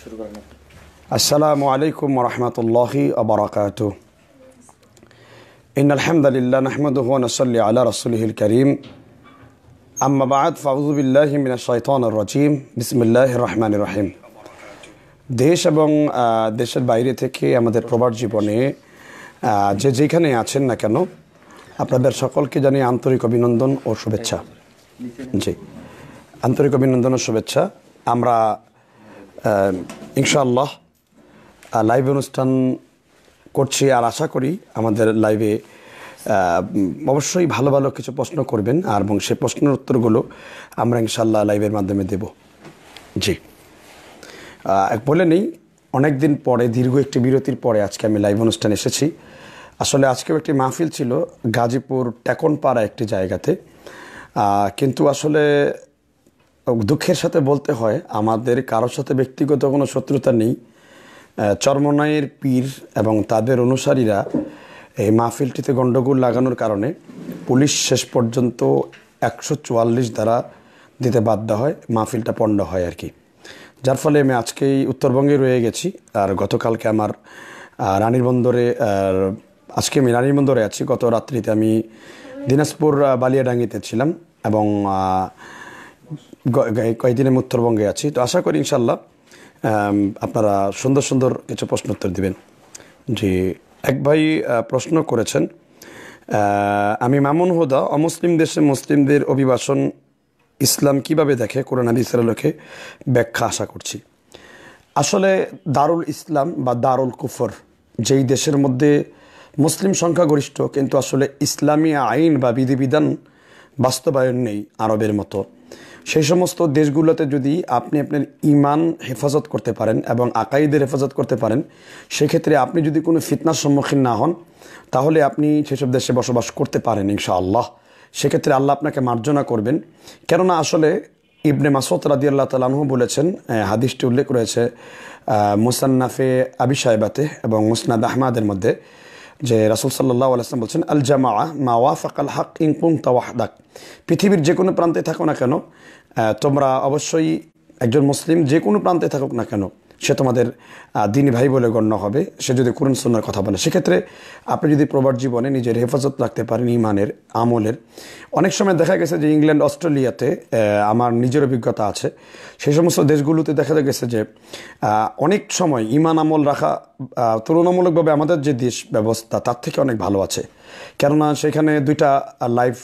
শুরু করেন আসসালামু আলাইকুম রহমতুল্লাহি আবরাকাত ইন আলহামদুলিল্লাহ নাহমদুহ নসল্লি আলা রসুলহিল করিম। আম্মা বাদ ফাউজুবিল্লাহ রজিম। বিসমিল্লাহ রহমান রহিম। দেশ এবং দেশের বাইরে থেকে আমাদের প্রবার জীবনে যে যেখানে আছেন না কেন, আপনাদের সকলকে জানি আন্তরিক অভিনন্দন ও শুভেচ্ছা। জি। আন্তরিক অভিনন্দন ও শুভেচ্ছা। আমরা ইনশাআল্লাহ লাইভ অনুষ্ঠান করছি আর আশা করি আমাদের লাইভে অবশ্যই ভালো ভালো কিছু প্রশ্ন করবেন আর এবং সেই প্রশ্নের উত্তরগুলো আমরা ইনশাল্লাহ লাইভের মাধ্যমে দেব। জি। বলে নেই অনেক দিন পরে, দীর্ঘ একটি বিরতির পরে আজকে আমি লাইভ অনুষ্ঠান এসেছি। আসলে আজকেও একটি মাহফিল ছিল গাজীপুর টেকনপাড়া একটি জায়গাতে। কিন্তু আসলে দুঃখের সাথে বলতে হয় আমাদের কারোর সাথে ব্যক্তিগত কোনো শত্রুতা নেই। আহ, চরমনাইয়ের পীর এবং তাদের অনুসারীরা এই মাহফিলটিতে গণ্ডগোল লাগানোর কারণে পুলিশ শেষ পর্যন্ত একশো চুয়াল্লিশ দ্বারা দিতে বাধ্য হয় মাহফিলটা পণ্ড হয় আর কি। যার ফলে আমি আজকেই উত্তরবঙ্গে রয়ে গেছি। আর গতকালকে আমার রানীর বন্দরে আজকে আমি রানীর বন্দরে আছি। গত রাত্রিতে আমি দিনাজপুর বালিয়াডাঙ্গিতে ছিলাম এবং কয়েকদিনের উত্তরবঙ্গে আছি। তো আশা করি ইনশাল্লাহ আপনারা সুন্দর সুন্দর কিছু প্রশ্ন উত্তর দেবেন। জি, এক ভাই প্রশ্ন করেছেন আমি মামুন হুদা, অমুসলিম দেশে মুসলিমদের অভিবাসন ইসলাম কীভাবে দেখে? কোরআন, হাদিসের লোকে ব্যাখ্যা আশা করছি। আসলে দারুল ইসলাম বা দারুল কুফর, যেই দেশের মধ্যে মুসলিম সংখ্যাগরিষ্ঠ, কিন্তু আসলে ইসলামী আইন বা বিধিবিধান বাস্তবায়ন নেই আরবের মতো। সেই সমস্ত দেশগুলোতে যদি আপনি আপনার ইমান হেফাজত করতে পারেন এবং আকাইদের হেফাজত করতে পারেন, সেক্ষেত্রে আপনি যদি কোনো ফিতনার সম্মুখীন না হন, তাহলে আপনি সেসব দেশে বসবাস করতে পারেন ইনশাআল্লাহ। সেক্ষেত্রে আল্লাহ আপনাকে মার্জনা করবেন। কেননা আসলে ইবনে মাসুদ রাদি আল্লাহ তালাহু বলেছেন হাদিসটি উল্লেখ রয়েছে মুসান্নাফে আবি সাহেবাতে এবং মুসনাদ আহমাদের মধ্যে, যে রাসুল সাল্লাহ আলাইসলাম বলছেন আল জামা মা ওয়াফাক আল হক ইংকুং তাওয়াহদাক পৃথিবীর যে কোনো প্রান্তে থাকো না কেন তোমরা অবশ্যই একজন মুসলিম, যে কোনো প্রান্তে থাকুক না কেন, সে তোমাদের দিনী ভাই বলে গণ্য হবে। সে যদি কোরআন সুন্নার কথা বলে, সেক্ষেত্রে আপনি যদি প্রবার জীবনে নিজের হেফাজত রাখতে পারেন ইমানের আমলের। অনেক সময় দেখা গেছে যে ইংল্যান্ড, অস্ট্রেলিয়াতে আমার নিজের অভিজ্ঞতা আছে। সেই সমস্ত দেশগুলোতে দেখা গেছে যে অনেক সময় ইমান আমল রাখা তুলনামূলকভাবে আমাদের যে দেশ ব্যবস্থা, তার থেকে অনেক ভালো আছে। কেননা সেখানে দুইটা লাইফ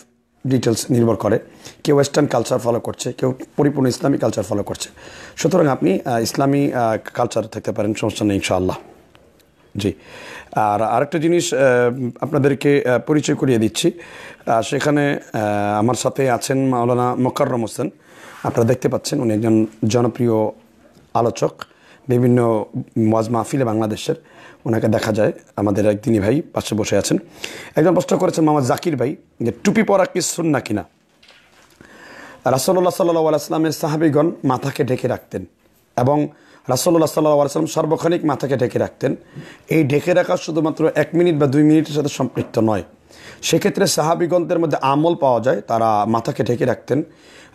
ডিটেলস নির্ভর করে। কেউ ওয়েস্টার্ন কালচার ফলো করছে, কেউ পরিপূর্ণ ইসলামী কালচার ফলো করছে। সুতরাং আপনি ইসলামী কালচার থাকতে পারেন, সমস্যা নেই ইনশাআল্লাহ। জি। আর আরেকটা জিনিস আপনাদেরকে পরিচয় করিয়ে দিচ্ছি। সেখানে আমার সাথে আছেন মাওলানা মোকাররম হোসেন। আপনারা দেখতে পাচ্ছেন, উনি একজন জনপ্রিয় আলোচক, বিভিন্ন ওয়াজ মাহফিলে বাংলাদেশের। ওনাকে দেখা যায়, আমাদের একদিনই ভাই পাশে বসে আছেন। একজন প্রশ্ন করেছেন মামা জাকির ভাই যে টুপি পরা কি সুন্না কিনা? রাসল্লাহ সাল্লাহ আলাইসলামের সাহাবিগণ মাথাকে ঢেকে রাখতেন এবং রাসল্লাহ সাল্লাহ আলাইসলাম সর্বক্ষণিক মাথাকে ঢেকে রাখতেন। এই ঢেকে রাখা শুধুমাত্র এক মিনিট বা দুই মিনিটের সাথে সম্পৃক্ত নয়। সেক্ষেত্রে সাহাবিগণদের মধ্যে আমল পাওয়া যায়, তারা মাথাকে ঢেকে রাখতেন।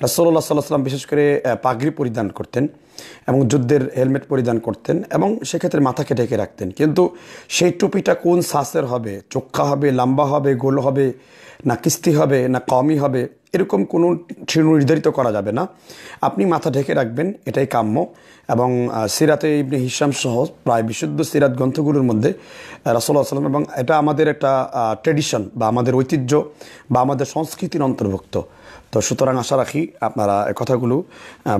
রাসল্লাহ সাল্লাহ সাল্লাম বিশেষ করে পাগড়ি পরিধান করতেন এবং যুদ্ধের হেলমেট পরিধান করতেন এবং সেক্ষেত্রে মাথাকে ঢেকে রাখতেন। কিন্তু সেই টুপিটা কোন সাসের হবে? চোখা হবে, লম্বা হবে, গোল হবে, না কিস্তি হবে, না কমই হবে? এরকম কোনো নির্ধারিত করা যাবে না। আপনি মাথা ঢেকে রাখবেন, এটাই কাম্য। এবং সিরাতে ইবনে হিসাম সহ প্রায় বিশুদ্ধ সিরাত গ্রন্থগুলোর মধ্যে রাসোল্লাহ সাল্লাম এবং এটা আমাদের একটা ট্রেডিশন বা আমাদের ঐতিহ্য বা আমাদের সংস্কৃতির অন্তর্ভুক্ত। তো সুতরাং আশা রাখি আপনারা কথাগুলো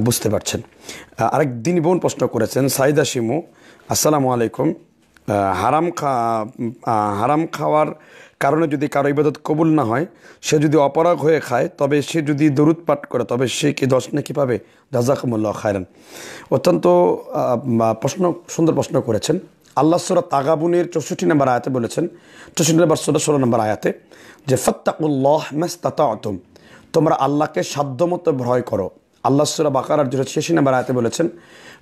বুঝতে পারছেন। আরেক দিন বোন প্রশ্ন করেছেন, সাইদা শিমু, আসসালামু আলাইকুম। হারাম খা হারাম খাওয়ার কারণে যদি কারও ইবাদত কবুল না হয়, সে যদি অপরাগ হয়ে খায়, তবে সে যদি দরুদ পাঠ করে, তবে সে কি দশ নাকি পাবে? জাজাকুমুল্লাহ খায়রান। অত্যন্ত প্রশ্ন, সুন্দর প্রশ্ন করেছেন। আল্লাহ সুরা তাগাবুনের চৌষট্টি নম্বর আয়াতে বলেছেন, চৌষট্টি নম্বর ষোলো ষোলো নম্বর আয়াতে যে ফত্তাকুল্লাহ মেস্তাতাতুম, তোমরা আল্লাহকে সাধ্যমতো ভয় করো। আল্লাহ সুরা বাকার যেটা ছিয়াশি নম্বর আয়াতে বলেছেন,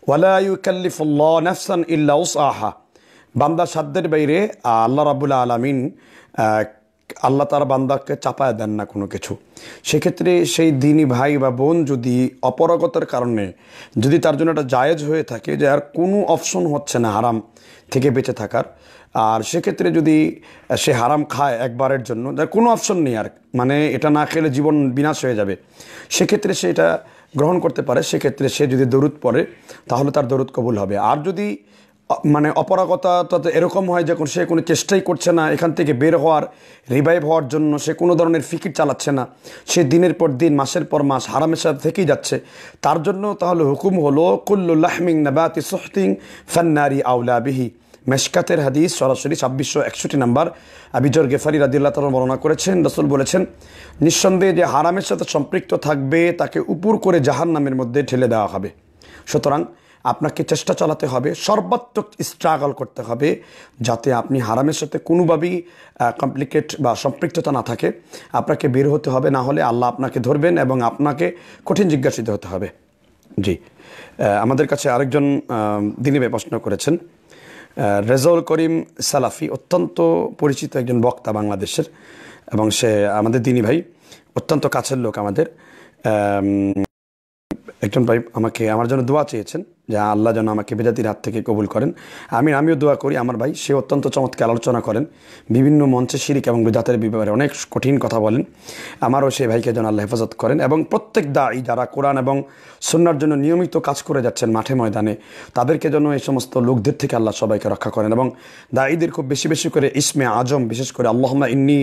ওয়ালা ইউকাল্লিফুল্লাহ নাফসান ইল্লা উসআহা। বান্দা সাধ্যের বাইরে আল্লাহ রাবুল্লাহ আলমিন আল্লাহ তার বান্দাকে চাপায় দেন না কোনো কিছু। সেক্ষেত্রে সেই দিনী ভাই বা বোন যদি অপরাগতার কারণে যদি তার জন্য একটা জায়েজ হয়ে থাকে যে আর কোনো অপশন হচ্ছে না, হারাম থেকে বেঁচে থাকার। আর সেক্ষেত্রে যদি সে হারাম খায় একবারের জন্য তার কোনো অপশন নেই আর। মানে এটা না খেলে জীবন বিনাশ হয়ে যাবে। সেক্ষেত্রে সে এটা গ্রহণ করতে পারে। সেক্ষেত্রে সে যদি দরুদ পড়ে, তাহলে তার দরুদ কবুল হবে। আর যদি মানে অপরাগতা এরকম হয় যখন সে কোনো চেষ্টাই করছে না, এখান থেকে বের হওয়ার রিভাইভ হওয়ার জন্য সে কোনো ধরনের ফিকির চালাচ্ছে না। সে দিনের পর দিন, মাসের পর মাস হারামের সাথে থেকেই যাচ্ছে। তার জন্য তাহলে হুকুম হলো, কুল্লু লাহমিং নাবাতি সুহতিং ফান্নারি আউলা বিহি। মেশকাতের হাদিস সরাসরি ছাব্বিশশো একষট্টি নাম্বার। আবিজর গেফারি রাদিল্লা তালা বর্ণনা করেছেন, রসুল বলেছেন, নিঃসন্দেহে যে হারামের সাথে সম্পৃক্ত থাকবে, তাকে উপর করে জাহান নামের মধ্যে ঠেলে দেওয়া হবে। সুতরাং আপনাকে চেষ্টা চালাতে হবে, সর্বাত্মক স্ট্রাগল করতে হবে যাতে আপনি হারামের সাথে কোনোভাবেই কমপ্লিকেট বা সম্পৃক্ততা না থাকে। আপনাকে বের হতে হবে, না হলে আল্লাহ আপনাকে ধরবেন এবং আপনাকে কঠিন জিজ্ঞাসিত হতে হবে। জি। আমাদের কাছে আরেকজন ভাই প্রশ্ন করেছেন। রেজাউল করিম সালাফি অত্যন্ত পরিচিত একজন বক্তা বাংলাদেশের এবং সে আমাদের দিনী ভাই, অত্যন্ত কাছের লোক আমাদের। একজন ভাই আমাকে, আমার জন্য দোয়া চেয়েছেন। যে আল্লাহ যেন আমাকে বেজাতির হাত থেকে কবুল করেন। আমি আমিও দোয়া করি আমার ভাই, সে অত্যন্ত চমৎকার আলোচনা করেন। বিভিন্ন মঞ্চে শিরিক এবং বেজাতের ব্যাপারে অনেক কঠিন কথা বলেন। আমারও সেই ভাইকে যেন আল্লাহ হেফাজত করেন এবং প্রত্যেক দায়ী যারা কোরআন এবং সন্ন্যার জন্য নিয়মিত কাজ করে যাচ্ছেন মাঠে ময়দানে, তাদেরকে যেন এই সমস্ত লোকদের থেকে আল্লাহ সবাইকে রক্ষা করেন এবং দায়ীদের খুব বেশি বেশি করে ইসমে আজম, বিশেষ করে আল্লাহমা ইন্নি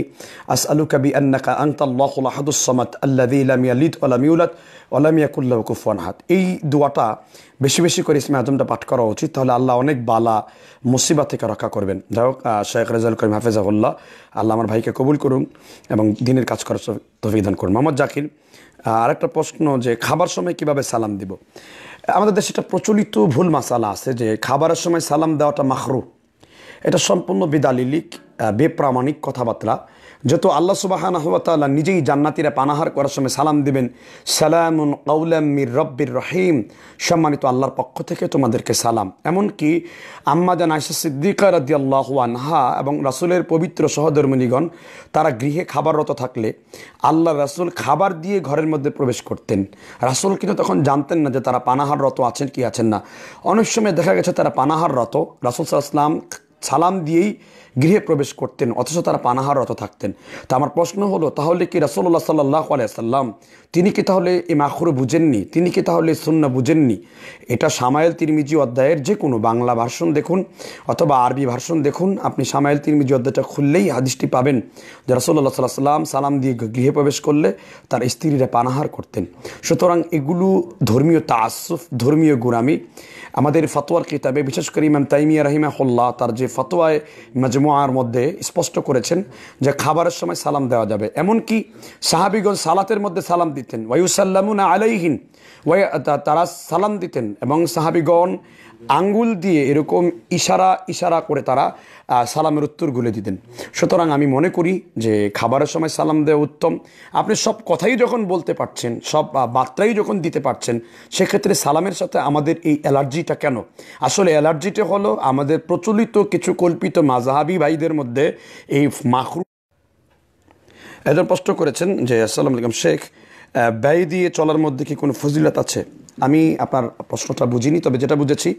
আস আলু কাবি আন্নাকা আন্তাল্লাহুল আহাদুসমাত আল্লাদি ইলাম ইয়ালিদ ওলাম ইউলাদ ওলাম ইয়াকুল্লাহ কুফওয়ান হাত এই দোয়াটা বেশি বেশি করে ইসমে আজমটা পাঠ করা উচিত, তাহলে আল্লাহ অনেক বালা মুসিবা থেকে রক্ষা করবেন। যাই হোক শেখ রেজাল করিম হাফেজাহুল্লাহ, আল্লাহ আমার ভাইকে কবুল করুন এবং দিনের কাজ করার তৌফিক দান করুন। মোহাম্মদ জাকির আরেকটা প্রশ্ন যে খাবার সময় কীভাবে সালাম দিব? আমাদের দেশে একটা প্রচলিত ভুল মাসালা আছে যে খাবারের সময় সালাম দেওয়াটা মাখরু। এটা সম্পূর্ণ বিদালিলিক বেপ্রামাণিক কথাবার্তা। যত আল্লাহ সুবাহান তাআলা নিজেই জান্নাতিরা পানাহার করার সময় সালাম দিবেন, সালামুন কৌলাম মির রব্বির রহিম। সম্মানিত আল্লাহর পক্ষ থেকে তোমাদেরকে সালাম। এমনকি আম্মা জান আয়সা সিদ্দিকা রাদি আল্লাহ আনহা এবং রাসুলের পবিত্র সহধর্মিনীগণ, তারা গৃহে খাবাররত থাকলে আল্লাহ রাসুল খাবার দিয়ে ঘরের মধ্যে প্রবেশ করতেন। রাসুল কিন্তু তখন জানতেন না যে তারা পানাহাররত আছেন কি আছেন না। অনেক সময় দেখা গেছে তারা পানাহাররত। রাসুল সাল্লাম সালাম দিয়েই গৃহে প্রবেশ করতেন, অথচ তারা পানাহাররত থাকতেন। তা আমার প্রশ্ন হলো, তাহলে কি রাসুল্লাহ সাল্লাহ আলাইসাল্লাম তিনি কি তাহলে এই মাখরু বুঝেননি? তিনি কি তাহলে সুন্না বুঝেননি? এটা সামায়েল তিরমিজি অধ্যায়ের যে কোনো বাংলা ভার্সন দেখুন অথবা আরবি ভার্সন দেখুন। আপনি সামায়েল তিরমিজি অধ্যায়টা খুললেই হাদিসটি পাবেন যে রাসুল্লাহ সাল্লাহ সাল্লাম সালাম দিয়ে গৃহে প্রবেশ করলে তার স্ত্রীরা পানাহার করতেন। সুতরাং এগুলো ধর্মীয় তাসুফ ধর্মীয় গুরামি আমাদের ফতোয়ার কিতাবে, বিশেষ করে ইমাম তাইমিয়া রাহিমাহুল্লাহ তার যে ফতোয়ায় মাজমুয়ার মধ্যে স্পষ্ট করেছেন যে খাবারের সময় সালাম দেওয়া যাবে। এমনকি সাহাবিগঞ্জ সালাতের মধ্যে সালাম দিতেন। ওয়াইউসাল্লামুনা আলাইহিন ওয়াই তারা সালাম দিতেন এবং সাহাবিগণ আঙ্গুল দিয়ে এরকম ইশারা ইশারা করে তারা সালামের উত্তর গুলে দিতেন। সুতরাং আমি মনে করি যে খাবারের সময় সালাম দেওয়া উত্তম। আপনি সব কথাই যখন বলতে পারছেন, সব বার্তাই যখন দিতে পারছেন, সেক্ষেত্রে সালামের সাথে আমাদের এই অ্যালার্জিটা কেন? আসলে অ্যালার্জিটা হলো আমাদের প্রচলিত কিছু কল্পিত মাজাহাবি ভাইদের মধ্যে এই মাখরু একজন প্রশ্ন করেছেন যে, আসসালাম আলাইকুম শেখ ব্যয় দিয়ে চলার মধ্যে কি কোনো ফজিলত আছে? আমি আপনার প্রশ্নটা বুঝিনি, তবে যেটা বুঝেছি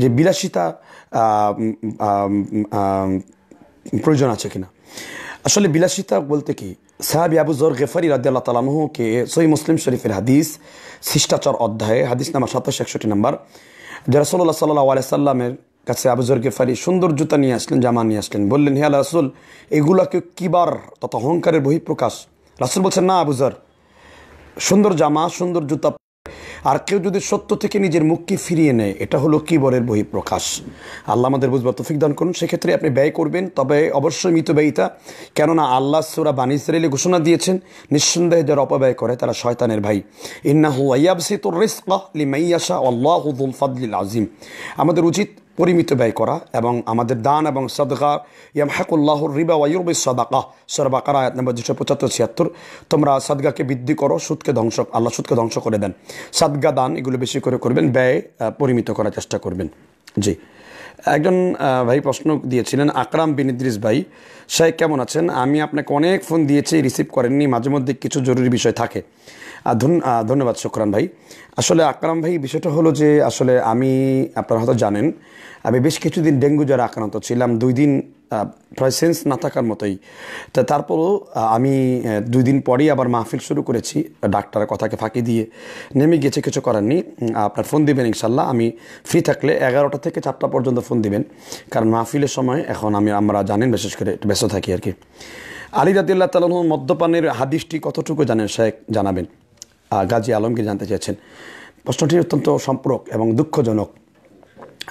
যে বিলাসিতা প্রয়োজন আছে কিনা। আসলে বিলাসিতা বলতে কি, সাহাবি আবু জর গেফারি রাদিয়াল্লাহ তালামহকে সই মুসলিম শরীফের হাদিস শিষ্টাচার অধ্যায়ে, হাদিস নাম্বার সাতাশ, একষট্টি নাম্বার, যে রাসল্লাহ সাল্লাহ আলাইসাল্লামের কাছে আবু জর গেফারি সুন্দর জুতা নিয়ে আসলেন, জামা নিয়ে আসলেন, বললেন, হে আল্লাহ রাসুল, এগুলাকে কিবার তথা অহংকারের বহিঃপ্রকাশ? রাসুল বলছেন, না আবুজর সুন্দর জামা, সুন্দর জুতা আর কেউ যদি সত্য থেকে নিজের মুখকে ফিরিয়ে নেয়, এটা হলো কিবরের বহিঃপ্রকাশ। আল্লাহ আমাদের বুঝবার তফিক দান করুন। সেক্ষেত্রে আপনি ব্যয় করবেন, তবে অবশ্যই মিতব্যয়িতা কেননা আল্লাহ সুরা বানি ইসরায়েলে ঘোষণা দিয়েছেন, নিঃসন্দেহে যারা অপব্যয় করে, তারা শয়তানের ভাই। ইন্নাহু আয়াবসিতুর রিজকা লিমাইয়াশা আল্লাহু আল্লাহ ফাদলিল আজিম আমাদের উচিত পরিমিত ব্যয় করা এবং আমাদের দান এবং সদকা ইয়াম হাকুল্লাহর রিবা ওয়ুরবি সদাকা। সরবাকার আয়াত নম্বর দুশো পঁচাত্তর, ছিয়াত্তর। তোমরা সাদগাকে বৃদ্ধি করো, সুদকে ধ্বংস, আল্লাহ সুদকে ধ্বংস করে দেন। সাদগা দান, এগুলো বেশি করে করবেন, ব্যয় পরিমিত করার চেষ্টা করবেন। জি। একজন ভাই প্রশ্ন দিয়েছিলেন, আকরাম বিন ইদ্রিস ভাই, সাহেব কেমন আছেন? আমি আপনাকে অনেক ফোন দিয়েছি, রিসিভ করেননি, মাঝে মধ্যে কিছু জরুরি বিষয় থাকে। ধন্যবাদ শুক্রান ভাই। আসলে আকরাম ভাই, বিষয়টা হলো যে আসলে আমি, আপনারা হয়তো জানেন, আমি বেশ কিছুদিন ডেঙ্গু জ্বরে আক্রান্ত ছিলাম, দুই দিন প্রায় সেন্স না থাকার মতোই। তা তারপরও আমি দুই দিন পরেই আবার মাহফিল শুরু করেছি, ডাক্তারের কথাকে ফাঁকি দিয়ে। নেমে গেছে কিছু করার নেই। আপনার ফোন দিবেন ইনশাল্লাহ। আমি ফ্রি থাকলে এগারোটা থেকে চারটা পর্যন্ত ফোন দিবেন। কারণ মাহফিলের সময় এখন আমি, আমরা জানেন, বিশেষ করে ব্যস্ত থাকি আর কি। আলী রাদিল্লাহ তালন মদ্যপানের হাদিসটি কতটুকু জানেন, শেখ, জানাবেন। গাজী আলমকে জানতে চেয়েছেন। প্রশ্নটি অত্যন্ত সম্পর্ক এবং দুঃখজনক।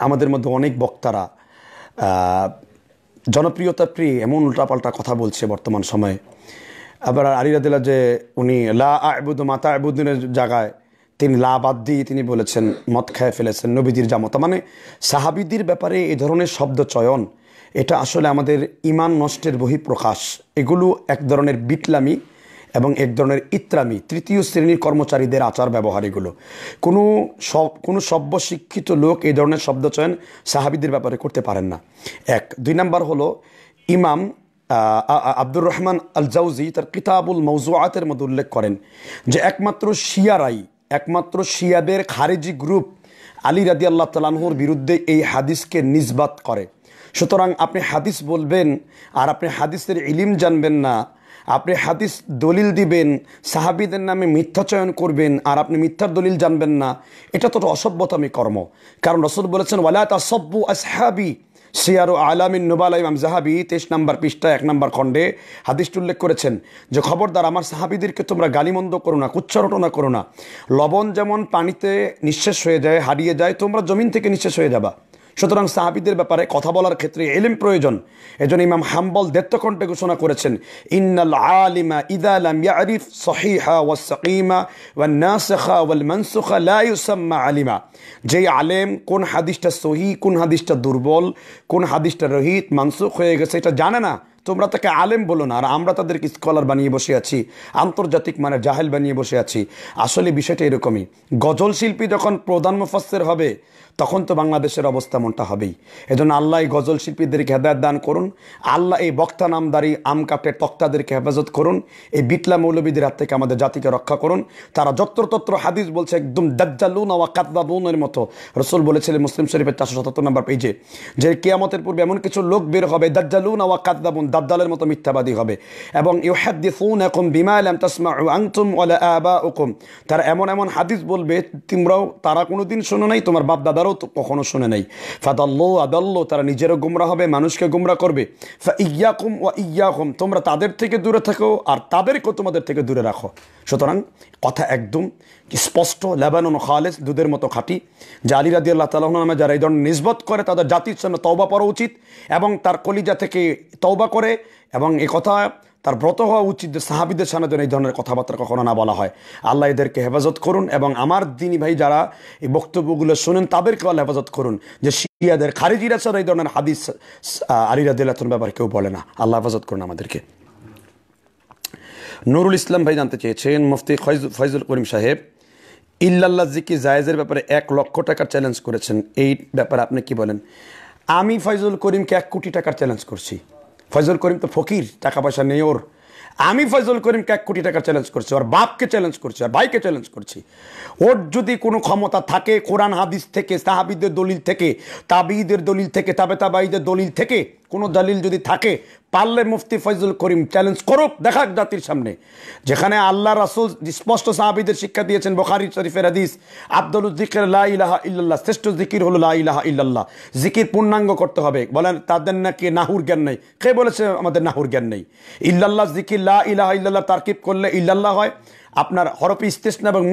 আমাদের মধ্যে অনেক বক্তারা জনপ্রিয়তা প্রিয় এমন উল্টাপাল্টা কথা বলছে বর্তমান সময়ে। আবার আলিরাদিল্লা যে উনি, লা আবুদ মাতা আবুদ্দিনের জায়গায় তিনি লা বাদ দিয়ে তিনি বলেছেন, মদ খেয়ে ফেলেছেন নবীদের জামতা। মানে সাহাবিদের ব্যাপারে এ ধরনের শব্দ চয়ন, এটা আসলে আমাদের ইমান নষ্টের বহিঃপ্রকাশ। এগুলো এক ধরনের বিটলামি এবং এক ধরনের ইত্রামি, তৃতীয় শ্রেণির কর্মচারীদের আচার ব্যবহার এগুলো কোনো সব, কোনো সভ্য শিক্ষিত লোক এই ধরনের শব্দচয়ন সাহাবিদের ব্যাপারে করতে পারেন না। এক, দুই নাম্বার হলো ইমাম আব্দুর রহমান আল জাউজি তার কিতাবুল মৌজুয়াতের মধ্যে উল্লেখ করেন যে একমাত্র শিয়ারাই, একমাত্র শিয়াদের খারেজি গ্রুপ আলী রাদি আল্লাহ তালাহুর বিরুদ্ধে এই হাদিসকে নিজবাত করে। সুতরাং আপনি হাদিস বলবেন আর আপনি হাদিসের ইলিম জানবেন না আপনি হাদিস দলিল দিবেন, সাহাবিদের নামে মিথ্যা চয়ন করবেন, আর আপনি মিথ্যার দলিল জানবেন না, এটা তো অসভ্যতামি কর্ম। কারণ রসুল বলেছেন, ওয়ালা তাসব্বু আসহাবি। সিয়ারো আলামিন নুবাল ইমাম জাহাবি, তেইশ নম্বর পৃষ্ঠা, এক নম্বর খণ্ডে হাদিসটি উল্লেখ করেছেন, যে খবরদার আমার সাহাবিদেরকে তোমরা গালিমন্দ করো না কুচ্চারটনা করো না। লবণ যেমন পানিতে নিঃশেষ হয়ে যায়, হারিয়ে যায়, তোমরা জমিন থেকে নিঃশেষ হয়ে যাবা। সুতরাং সাহাবিদের ব্যাপারে কথা বলার ক্ষেত্রে এলিম প্রয়োজন। এজন্য ইমাম হাম্বল দেত্তকণ্ঠে ঘোষণা করেছেন, ইন্নাল আলিমা ইদা লাম ইয়ারিফ সহিহা ওয়া সাকিমা ওয়া নাসিখা ওয়াল মানসুখা লা ইউসাম্মা আলিমা। যেই আলেম কোন হাদিসটা সহি, কোন হাদিসটা দুর্বল, কোন হাদিসটা রহিত, মানসুখ হয়ে গেছে, এটা জানে না। তোমরা তাকে আলেম বলো না, আর আমরা তাদেরকে স্কলার বানিয়ে বসে আছি, আন্তর্জাতিক মানে জাহেল বানিয়ে বসে আছি। আসলে বিষয়টা এরকমই। গজল শিল্পী যখন প্রধান মুফাসের হবে তখন তো বাংলাদেশের অবস্থা মনটা হবেই। এজন্য আল্লাহ এই গজল শিল্পীদেরকে হেদায়ত দান করুন। আল্লাহ এই বক্তা, নামদারি, আম কাপের তক্তাদেরকে হেফাজত করুন। এই বিটলা মৌলবীদের হাত থেকে আমাদের জাতিকে রক্ষা করুন। তারা যত্রতত্র হাদিস বলছে, একদম দাজ্জালুন ওয়া কাদ্দাবুনের মতো। রসুল বলেছিলেন মুসলিম শরীফের চারশো সত্তর নম্বর পেজে যে কেয়ামতের পূর্বে এমন কিছু লোক বের হবে, দাজ্জালুন ওয়া কাদ্দাবুন দাদ্দালের মতো মিথ্যাবাদী হবে। এবং ইউ হ্যাদ এখন বিমা লাম তাসমাউ আনতুম ওয়ালা আবাউকুম। তারা এমন এমন হাদিস বলবে, তোমরাও, তারা কোনোদিন শোনো নাই, তোমার বাপ দাদারও তো কখনো শুনে নাই। ফাদাল্লো আদাল্লো তারা নিজেরও গুমরা হবে, মানুষকে গুমরা করবে। ফা ইয়াকুম ওয়া ইয়াকুম, তোমরা তাদের থেকে দূরে থাকো আর তাদেরকেও তোমাদের থেকে দূরে রাখো। সুতরাং কথা একদম স্পষ্ট, লেবানন খালেস, দুধের মতো খাঁটি, যে আলী আল্লাহ তালাহ নামে যারা এই ধরনের নিজবত করে, তাদের জাতির জন্য তওবা পড়া উচিত এবং তার কলিজা থেকে তওবা করে এবং এ কথা তার ব্রত হওয়া উচিত যে সাহাবিদের সামনে যেন এই ধরনের কথাবার্তা কখনো না বলা হয়। আল্লাহ এদেরকে হেফাজত করুন এবং আমার দিনী ভাই যারা এই বক্তব্যগুলো শোনেন তাদেরকে আল্লাহ হেফাজত করুন যে শিয়াদের খারিজিরা ছাড়া এই ধরনের হাদিস আলী রাদিল্লাহর ব্যাপারে কেউ বলে না। আল্লাহ হেফাজত করুন আমাদেরকে। নুরুল ইসলাম ভাই জানতে চেয়েছেন, মুফতি ফয়জুল করিম সাহেব, ইল্লাল্লাহ জিকি জায়েজের ব্যাপারে এক লক্ষ টাকার চ্যালেঞ্জ করেছেন। এই ব্যাপারে আপনি কি বলেন? আমি ফয়জুল করিমকে এক কোটি টাকার চ্যালেঞ্জ করছি। ফয়জুল করিম তো ফকির টাকা পয়সা নেই ওর আমি ফজল করিমকে এক কোটি টাকা চ্যালেঞ্জ করছি, ওর বাপকে চ্যালেঞ্জ করছি আর ভাইকে চ্যালেঞ্জ করছি। ওর যদি কোনো ক্ষমতা থাকে, কোরআন, হাদিস থেকে, সাহাবিদের দলিল থেকে, তাবিদের দলিল থেকে তাবে তাবাইদের দলিল থেকে কোনো দলিল যদি থাকে, পারলে মুফতি ফয়জুল করিম চ্যালেঞ্জ করুক দেখাক জাতির সামনে। যেখানে আল্লাহ রাসুল স্পষ্ট সাহাবিদের শিক্ষা দিয়েছেন, বখারি শরীফের হাদিস আব্দুল জিকির লা ইলাহা ইল্লাল্লাহ, শ্রেষ্ঠ জিকির হলো লা ইলাহা ইল্লাল্লাহ। জিকির পূর্ণাঙ্গ করতে হবে। বলেন, তাদের নাকি নাহুর জ্ঞান নেই। কে বলেছে আমাদের নাহুর জ্ঞান নেই? ইল্লাল্লাহ জিকির লা ইলাহা ইল্লাল্লাহ তারকিব করলে ইল্লাল্লাহ হয়। আপনার হরফি ইস্তেসনা এবং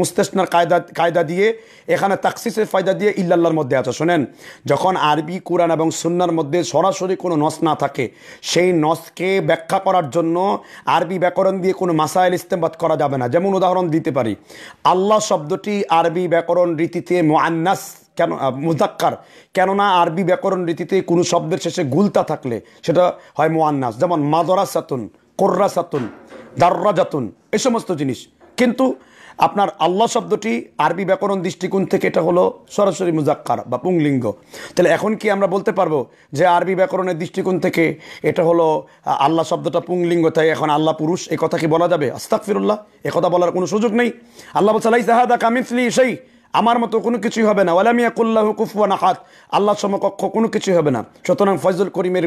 মুস্তেসনার কায়দা কায়দা দিয়ে, এখানে তাকসিসের ফায়দা দিয়ে ইল্লাল্লাহর মধ্যে আছে। শোনেন, যখন আরবি, কোরআন এবং সুন্নার মধ্যে সরাসরি কোনো নস না থাকে, সেই নসকে ব্যাখ্যা করার জন্য আরবি ব্যাকরণ দিয়ে কোনো মাসাইল ইস্তেমাত করা যাবে না। যেমন উদাহরণ দিতে পারি, আল্লাহ শব্দটি আরবি ব্যাকরণ রীতিতে মোয়ান্নাস কেন মুজাক্কার কেননা আরবি ব্যাকরণ রীতিতে কোনো শব্দের শেষে গুলতা থাকলে সেটা হয় মোয়ান্নাস যেমন মাদরা সাতুন কোর্রা এ সমস্ত জিনিস। কিন্তু আপনার আল্লাহ শব্দটি আরবি ব্যাকরণ দৃষ্টিকোণ থেকে এটা হলো সরাসরি মুজাক্কার বা পুংলিঙ্গ। তাহলে এখন কি আমরা বলতে পারব যে আরবি ব্যাকরণের দৃষ্টিকোণ থেকে এটা হলো আল্লাহ শব্দটা পুংলিঙ্গ, তাই এখন আল্লাহ পুরুষ, এ কথা কি বলা যাবে? আস্তাক ফিরুল্লাহ কথা বলার কোনো সুযোগ নেই। আল্লাহ বলছে সাহাদা কামিসলি সেই আমার মতো কোনো কিছুই হবে না। ওয়ালামিয়া কুল্লাহ কুফুয়ান আহাদ। আল্লাহ সমকক্ষ কোনো কিছুই হবে না। সুতরাং ফয়জুল করিমের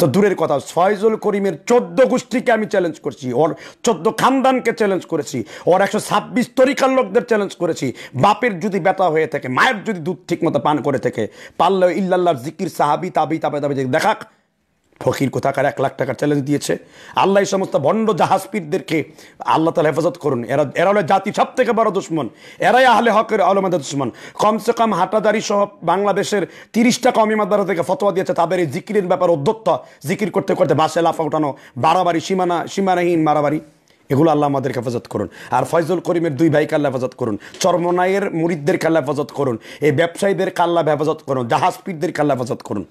তো দূরের কথা, ফয়জুল করিমের চোদ্দ গোষ্ঠীকে আমি চ্যালেঞ্জ করছি। ওর চোদ্দ খানদানকে চ্যালেঞ্জ করেছি। ওর একশো ছাব্বিশ তরিকার লোকদের চ্যালেঞ্জ করেছি। বাপের যদি ব্যথা হয়ে থাকে, মায়ের যদি দুধ ঠিক মতো পান করে থাকে পারলে ইল্লাল্লাহ জিকির সাহাবি, তাবি তাবে তাবে দেখাক ফকির কোথাকার এক লাখ টাকার চ্যালেঞ্জ দিয়েছে। আল্লাহ এই সমস্ত ভণ্ড জাহাজপীরদেরকে আল্লাহ তালা হেফাজত করুন। এরা এরা হলো জাতি সব থেকে বড় দুশ্মন। এরাই আহলে হকের আলমাদের দুশ্মন। কমসে কম হাটাদারি সহ বাংলাদেশের তিরিশটা কমি মাদ্রাসা থেকে ফতোয়া দিয়েছে তাদের এই জিকিরের ব্যাপার অধ্যত্ত জিকির করতে করতে বাসে লাফা উঠানো বাড়াবাড়ি, সীমানা, সীমানাহীন মারাবাড়ি এগুলো আল্লাহ আমাদের হেফাজত করুন। আর ফয়জুল করিমের দুই ভাই কাল্লা হেফাজত করুন। চর্মনায়ের মুরিদদের কাল্লা হেফাজত করুন। এই ব্যবসায়ীদের কাল্লা হেফাজত করুন। জাহাজপীরদের কাল্লা হেফাজত করুন।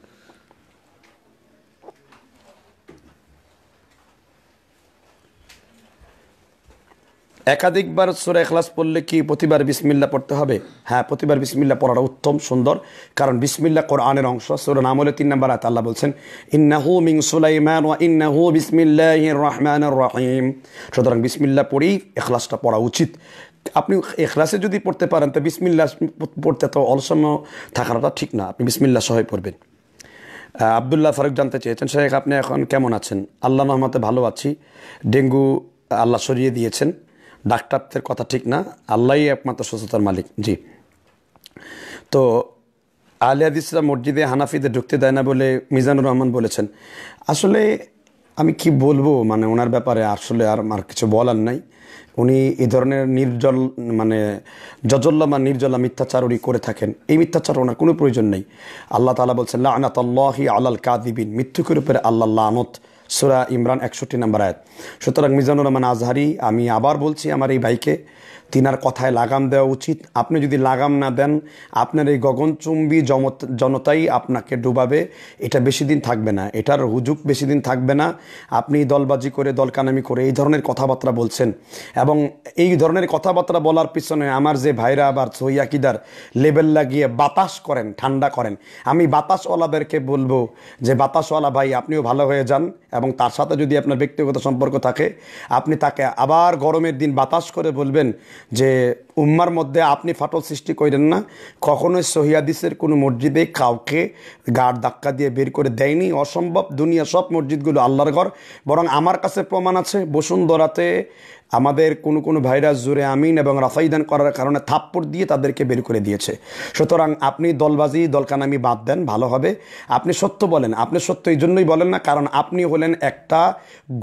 একাধিকবার সুরা এখলাস পড়লে কি প্রতিবার বিসমিল্লা পড়তে হবে? হ্যাঁ প্রতিবার বিসমিল্লা পড়াটা উত্তম সুন্দর, কারণ বিসমিল্লা কোরআনের অংশ। সুরা নাম হলে তিন নম্বর আয়াত আল্লাহ বলছেন, ইন্নাহু মিং সুলাইমান ওয়া ইন্নাহু বিসমিল্লাহির রহমানির রহিম। সুতরাং বিসমিল্লা পড়েই এখলাসটা পড়া উচিত। আপনি এখলাসে যদি পড়তে পারেন, তো বিসমিল্লা পড়তে তো অলসম থাকাটা ঠিক না। আপনি বিসমিল্লা সহায় পড়বেন। আবদুল্লাহ ফারুক জানতে চেয়েছেন, শেখ, আপনি এখন কেমন আছেন? আল্লাহ রহমতে ভালো আছি। ডেঙ্গু আল্লাহ সরিয়ে দিয়েছেন। ডাক্তারদের কথা ঠিক না, আল্লাহই একমাত্র সুস্থতার মালিক। জি। তো আলী হাদিসরা মসজিদে হানাফিদের ঢুকতে দেয় না বলে মিজানুর রহমান বলেছেন। আসলে আমি কি বলব মানে ওনার ব্যাপারে আসলে আর আমার কিছু বলার নাই। উনি এই ধরনের নির্জল মানে জজল্লা বা নির্জলা মিথ্যাচার উনি করে থাকেন। এই মিথ্যাচার ওনার কোনো প্রয়োজন নেই। আল্লাহ তালা বলছেন লানাত আল্লাহি আল্লাল কাদিবিন মৃত্যুকের উপরে আল্লাহ লানত। সুরা ইমরান একষট্টি নাম্বার আয়াত। সুতরাং মিজানুর রহমান আজহারি, আমি আবার বলছি আমার এই ভাইকে তিনার কথায় লাগাম দেওয়া উচিত। আপনি যদি লাগাম না দেন, আপনার এই গগনচুম্বী জনতাই আপনাকে ডুবাবে। এটা বেশি দিন থাকবে না। এটার হুজুক বেশি দিন থাকবে না। আপনি দলবাজি করে, দলকানামি করে এই ধরনের কথাবার্তা বলছেন। এবং এই ধরনের কথাবার্তা বলার পিছনে আমার যে ভাইরা আবার সহিয়াকিদার লেবেল লাগিয়ে বাতাস করেন, ঠান্ডা করেন। আমি বাতাসওয়ালাদেরকে বলব যে, বাতাসওয়ালা ভাই, আপনিও ভালো হয়ে যান এবং তার সাথে যদি আপনার ব্যক্তিগত সম্পর্ক থাকে, আপনি তাকে আবার গরমের দিন বাতাস করে বলবেন যে উম্মার মধ্যে আপনি ফাটল সৃষ্টি করেন না, কখনোই সহিয়াদিসের কোনো মসজিদে কাউকে গাড় ধাক্কা দিয়ে বের করে দেয়নি। অসম্ভব, দুনিয়া সব মসজিদগুলো আল্লাহর ঘর। বরং আমার কাছে প্রমাণ আছে, বসুন্ধরাতে আমাদের কোনো কোনো ভাইরাস জুড়ে আমিন এবং রাফাইদান করার কারণে থাপ্পড় দিয়ে তাদেরকে বের করে দিয়েছে। সুতরাং আপনি দলবাজি, দলকানামি বাদ দেন, ভালো হবে। আপনি সত্য বলেন, আপনি সত্য এই জন্যই বলেন না, কারণ আপনি হলেন একটা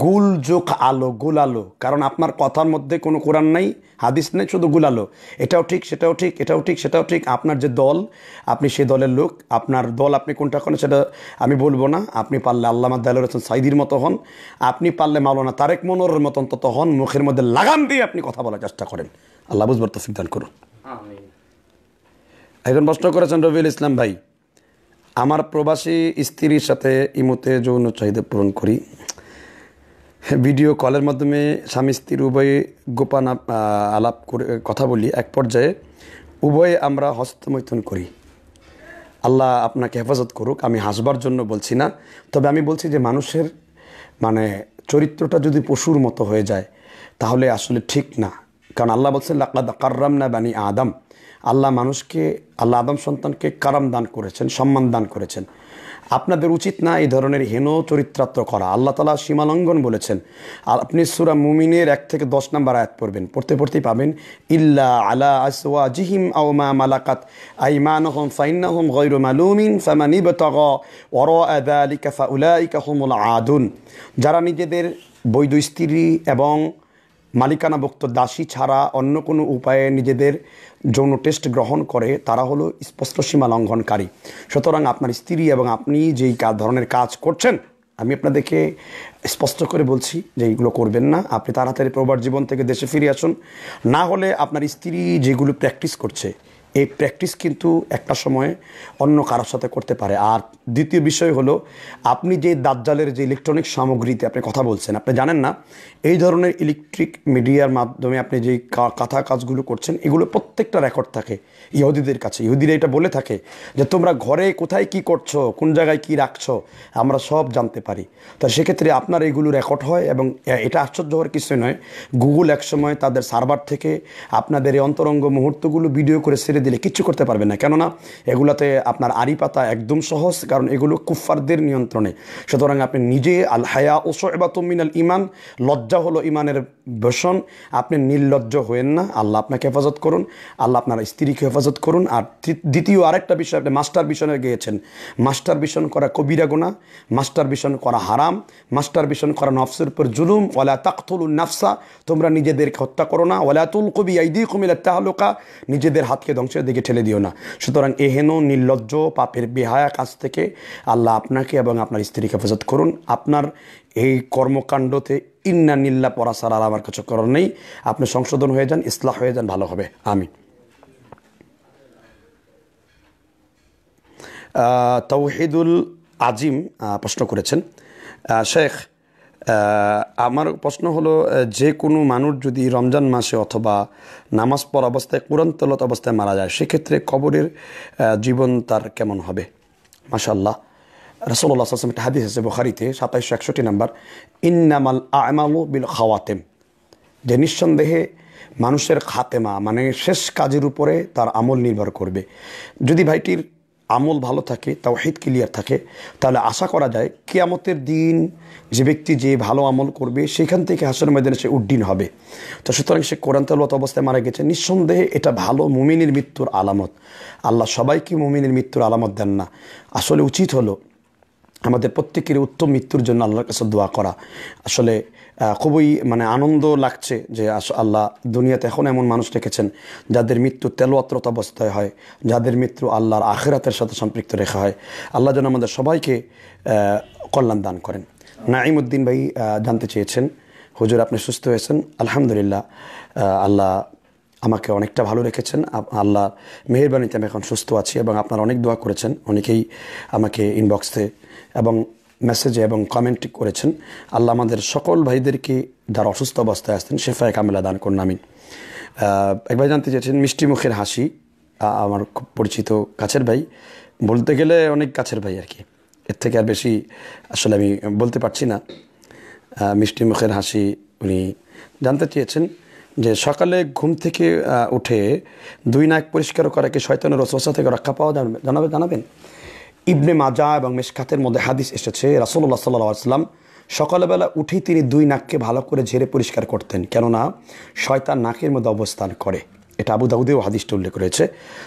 গুল যোগ আলো গুল আলো কারণ আপনার কথার মধ্যে কোনো কোরআন নাই, হাদিস নেই, শুধু গুলালো। এটাও ঠিক, সেটাও ঠিক, এটাও ঠিক, সেটাও ঠিক। আপনার যে দল, আপনি সে দলের লোক। আপনার দল আপনি কোনটা করেন সেটা আমি বলব না। আপনি পারলে আল্লামা দালুর হোসেন সাইদির মতো হন। আপনি পারলে মাওলানা তারেক মনোরের মতো অন্তত হন। মুখের মধ্যে লাগাম দিয়ে আপনি কথা বলার চেষ্টা করেন। আল্লাহ বুঝবার তফিক দান করুন। একজন প্রশ্ন করেছেন রবিউল ইসলাম ভাই আমার প্রবাসী স্ত্রীর সাথে ইমতে যৌন চাহিদা পূরণ করি। ভিডিও কলের মাধ্যমে স্বামী স্ত্রীর উভয়ে গোপান আলাপ করে কথা বলি। এক পর্যায়ে উভয়ে আমরা হস্তমৈথুন করি। আল্লাহ আপনাকে হেফাজত করুক আমি হাসবার জন্য বলছি না। তবে আমি বলছি যে মানুষের মানে চরিত্রটা যদি পশুর মতো হয়ে যায় তাহলে আসলে ঠিক না। কারণ আল্লাহ বলছেন, লাকাদ কার্রাম না বানি আদম। আল্লাহ মানুষকে, আল্লাহ আদম সন্তানকে কারাম দান করেছেন, সম্মান দান করেছেন। আপনাদের উচিত না এই ধরনের হেন চরিত্রাত্ম করা। আল্লাহ তালা সীমালঙ্ঘন বলেছেন। আর আপনি সুরা মুমিনের এক থেকে দশ নম্বর আয়াত পড়বেন। পড়তে পড়তেই পাবেন, ইল্লা আলা আসওয়া জিহিম আওমা মালাকাত আইমানহম ফাইন্নাহম গৈরু মালুমিন ফামানি বতগ ওর আদালিকা ফাউলাইকা হুমুল আদুন। যারা নিজেদের বৈধ স্ত্রী এবং মালিকানাভুক্ত দাসী ছাড়া অন্য কোনো উপায়ে নিজেদের যৌন টেস্ট গ্রহণ করে, তারা হলো স্পষ্ট সীমা লঙ্ঘনকারী। সুতরাং আপনার স্ত্রী এবং আপনি যেই ধরনের কাজ করছেন, আমি আপনাদেরকে স্পষ্ট করে বলছি যে এইগুলো করবেন না। আপনি তাড়াতাড়ি প্রবার জীবন থেকে দেশে ফিরে আসুন। না হলে আপনার স্ত্রী যেগুলো প্র্যাকটিস করছে এই প্র্যাকটিস কিন্তু একটা সময়ে অন্য কারোর সাথে করতে পারে। আর দ্বিতীয় বিষয় হলো, আপনি যে দাজ্জালের যে ইলেকট্রনিক সামগ্রীতে আপনি কথা বলছেন, আপনি জানেন না, এই ধরনের ইলেকট্রিক মিডিয়ার মাধ্যমে আপনি যেই কথা কাজগুলো করছেন, এগুলো প্রত্যেকটা রেকর্ড থাকে ইহুদিদের কাছে। ইহুদিরা এটা বলে থাকে যে, তোমরা ঘরে কোথায় কি করছ, কোন জায়গায় কি রাখছো, আমরা সব জানতে পারি। তা সেক্ষেত্রে আপনার এগুলো রেকর্ড হয় এবং এটা আশ্চর্য হওয়ার কিছু নয়। গুগল একসময় তাদের সার্ভার থেকে আপনাদের এই অন্তরঙ্গ মুহূর্তগুলো ভিডিও করে ছেড়ে দিলে কিচ্ছু করতে পারবেন না। কেননা এগুলাতে আপনার আড়ি পাতা একদম সহজ, কারণ এগুলো কুফফারদের নিয়ন্ত্রণে। সুতরাং আপনি নিজে আল হায়া ও সোয়েবাতমিনাল ইমান লজ্জা হলো ইমানের বসন। আপনি নির্লজ্জ হয়েন না, আল্লাহ আপনাকে হেফাজত করুন, আল্লাহ আপনার স্ত্রীকে হেফাজত করুন। আর দ্বিতীয় আরেকটা বিষয়, আপনি মাস্টার বিশনে গিয়েছেন। মাস্টার বিশন করা কবিরা গোনা মাস্টার বিশন করা হারাম, মাস্টার বিশন করা নফসের উপর জুলুম। ওলা তাকতুল নাফসা, তোমরা নিজেদেরকে হত্যা করো না। ওলা তুল কবি আইদি কুমিলা তাহলোকা, নিজেদের হাতকে ধ্বংসের দিকে ঠেলে দিও না। সুতরাং এহেন নির্লজ্জ পাপের বেহায়া কাজ থেকে আল্লাহ আপনাকে এবং আপনার স্ত্রীকে হেফাজত করুন। আপনার এই কর্মকাণ্ডতে ইন্না নিল্লা পড়া আর আমার কিছু করার নেই। আপনি সংশোধন হয়ে যান, ইসলাহ হয়ে যান, ভালো হবে। আমি তৌহিদুল আজিম প্রশ্ন করেছেন। শেখ আমার প্রশ্ন হলো যে কোনো মানুষ যদি রমজান মাসে অথবা নামাজ পর অবস্থায়, কোরআন তলত অবস্থায় মারা যায়, সেক্ষেত্রে কবরের জীবন তার কেমন হবে? মাশাল্লাহ রসল্লা আসলাম একটা হাদিস আছে বখারিতে, সাতাইশশো একষট্টি নাম্বার। ইন্নামাল আমালু বিল খাওয়াতেম। যে নিঃসন্দেহে মানুষের খাতেমা মানে শেষ কাজের উপরে তার আমল নির্ভর করবে। যদি ভাইটির আমল ভালো থাকে তাও হিত ক্লিয়ার থাকে, তাহলে আশা করা যায় কেয়ামতের দিন যে ব্যক্তি যে ভালো আমল করবে, সেখান থেকে হাসন ময়দানে সে উড্ডিন হবে। তো সুতরাং সে কোরআন তালত অবস্থায় মারা গেছে। নিঃসন্দেহে এটা ভালো মুমিনের মৃত্যুর আলামত। আল্লাহ সবাইকে মুমিনের মৃত্যুর আলামত দেন না। আসলে উচিত হলো আমাদের প্রত্যেকের উত্তম মৃত্যুর জন্য আল্লাহর কাছে দোয়া করা। আসলে খুবই মানে আনন্দ লাগছে যে আস আল্লাহ দুনিয়াতে এখন এমন মানুষ রেখেছেন যাদের মৃত্যু তেলোয়াত্রত অবস্থায় হয়, যাদের মৃত্যু আল্লাহর আখেরাতের সাথে সম্পৃক্ত রেখা হয়। আল্লাহ যেন আমাদের সবাইকে কল্যাণ দান করেন। নাইমুদ্দিন ভাই জানতে চেয়েছেন, হুজুর, আপনি সুস্থ হয়েছেন? আলহামদুলিল্লাহ আল্লাহ আমাকে অনেকটা ভালো রেখেছেন। আল্লাহ মেহরবানিতে আমি এখন সুস্থ আছি এবং আপনারা অনেক দোয়া করেছেন। অনেকেই আমাকে ইনবক্সে এবং মেসেজে এবং কমেন্ট করেছেন, আল্লাহ আমাদের সকল ভাইদেরকে যারা অসুস্থ অবস্থায় আসতেন শেফায় কামেলা দান করুন, আমিন। একবার জানতে চেয়েছেন, মিষ্টি মুখের হাসি আমার খুব পরিচিত কাছের ভাই। বলতে গেলে অনেক কাছের ভাই আর কি। এর থেকে আর বেশি আসলে আমি বলতে পারছি না। মিষ্টি মুখের হাসি উনি জানতে চেয়েছেন যে সকালে ঘুম থেকে উঠে দুই নাক পরিষ্কার করা কি শয়তানের রসবসা থেকে রক্ষা পাওয়া জানাবে, জানাবেন? ইবনে মাজা এবং মেশকাতের মধ্যে হাদিস এসেছে রাসল্লাহ সাল্লাহ আসলাম সকালবেলা উঠেই তিনি দুই নাককে ভালো করে ঝেড়ে পরিষ্কার করতেন, কেননা শয়তান নাকের মধ্যে অবস্থান করে। এটা আবু দাউদেও হাদিসটা উল্লেখ রয়েছে।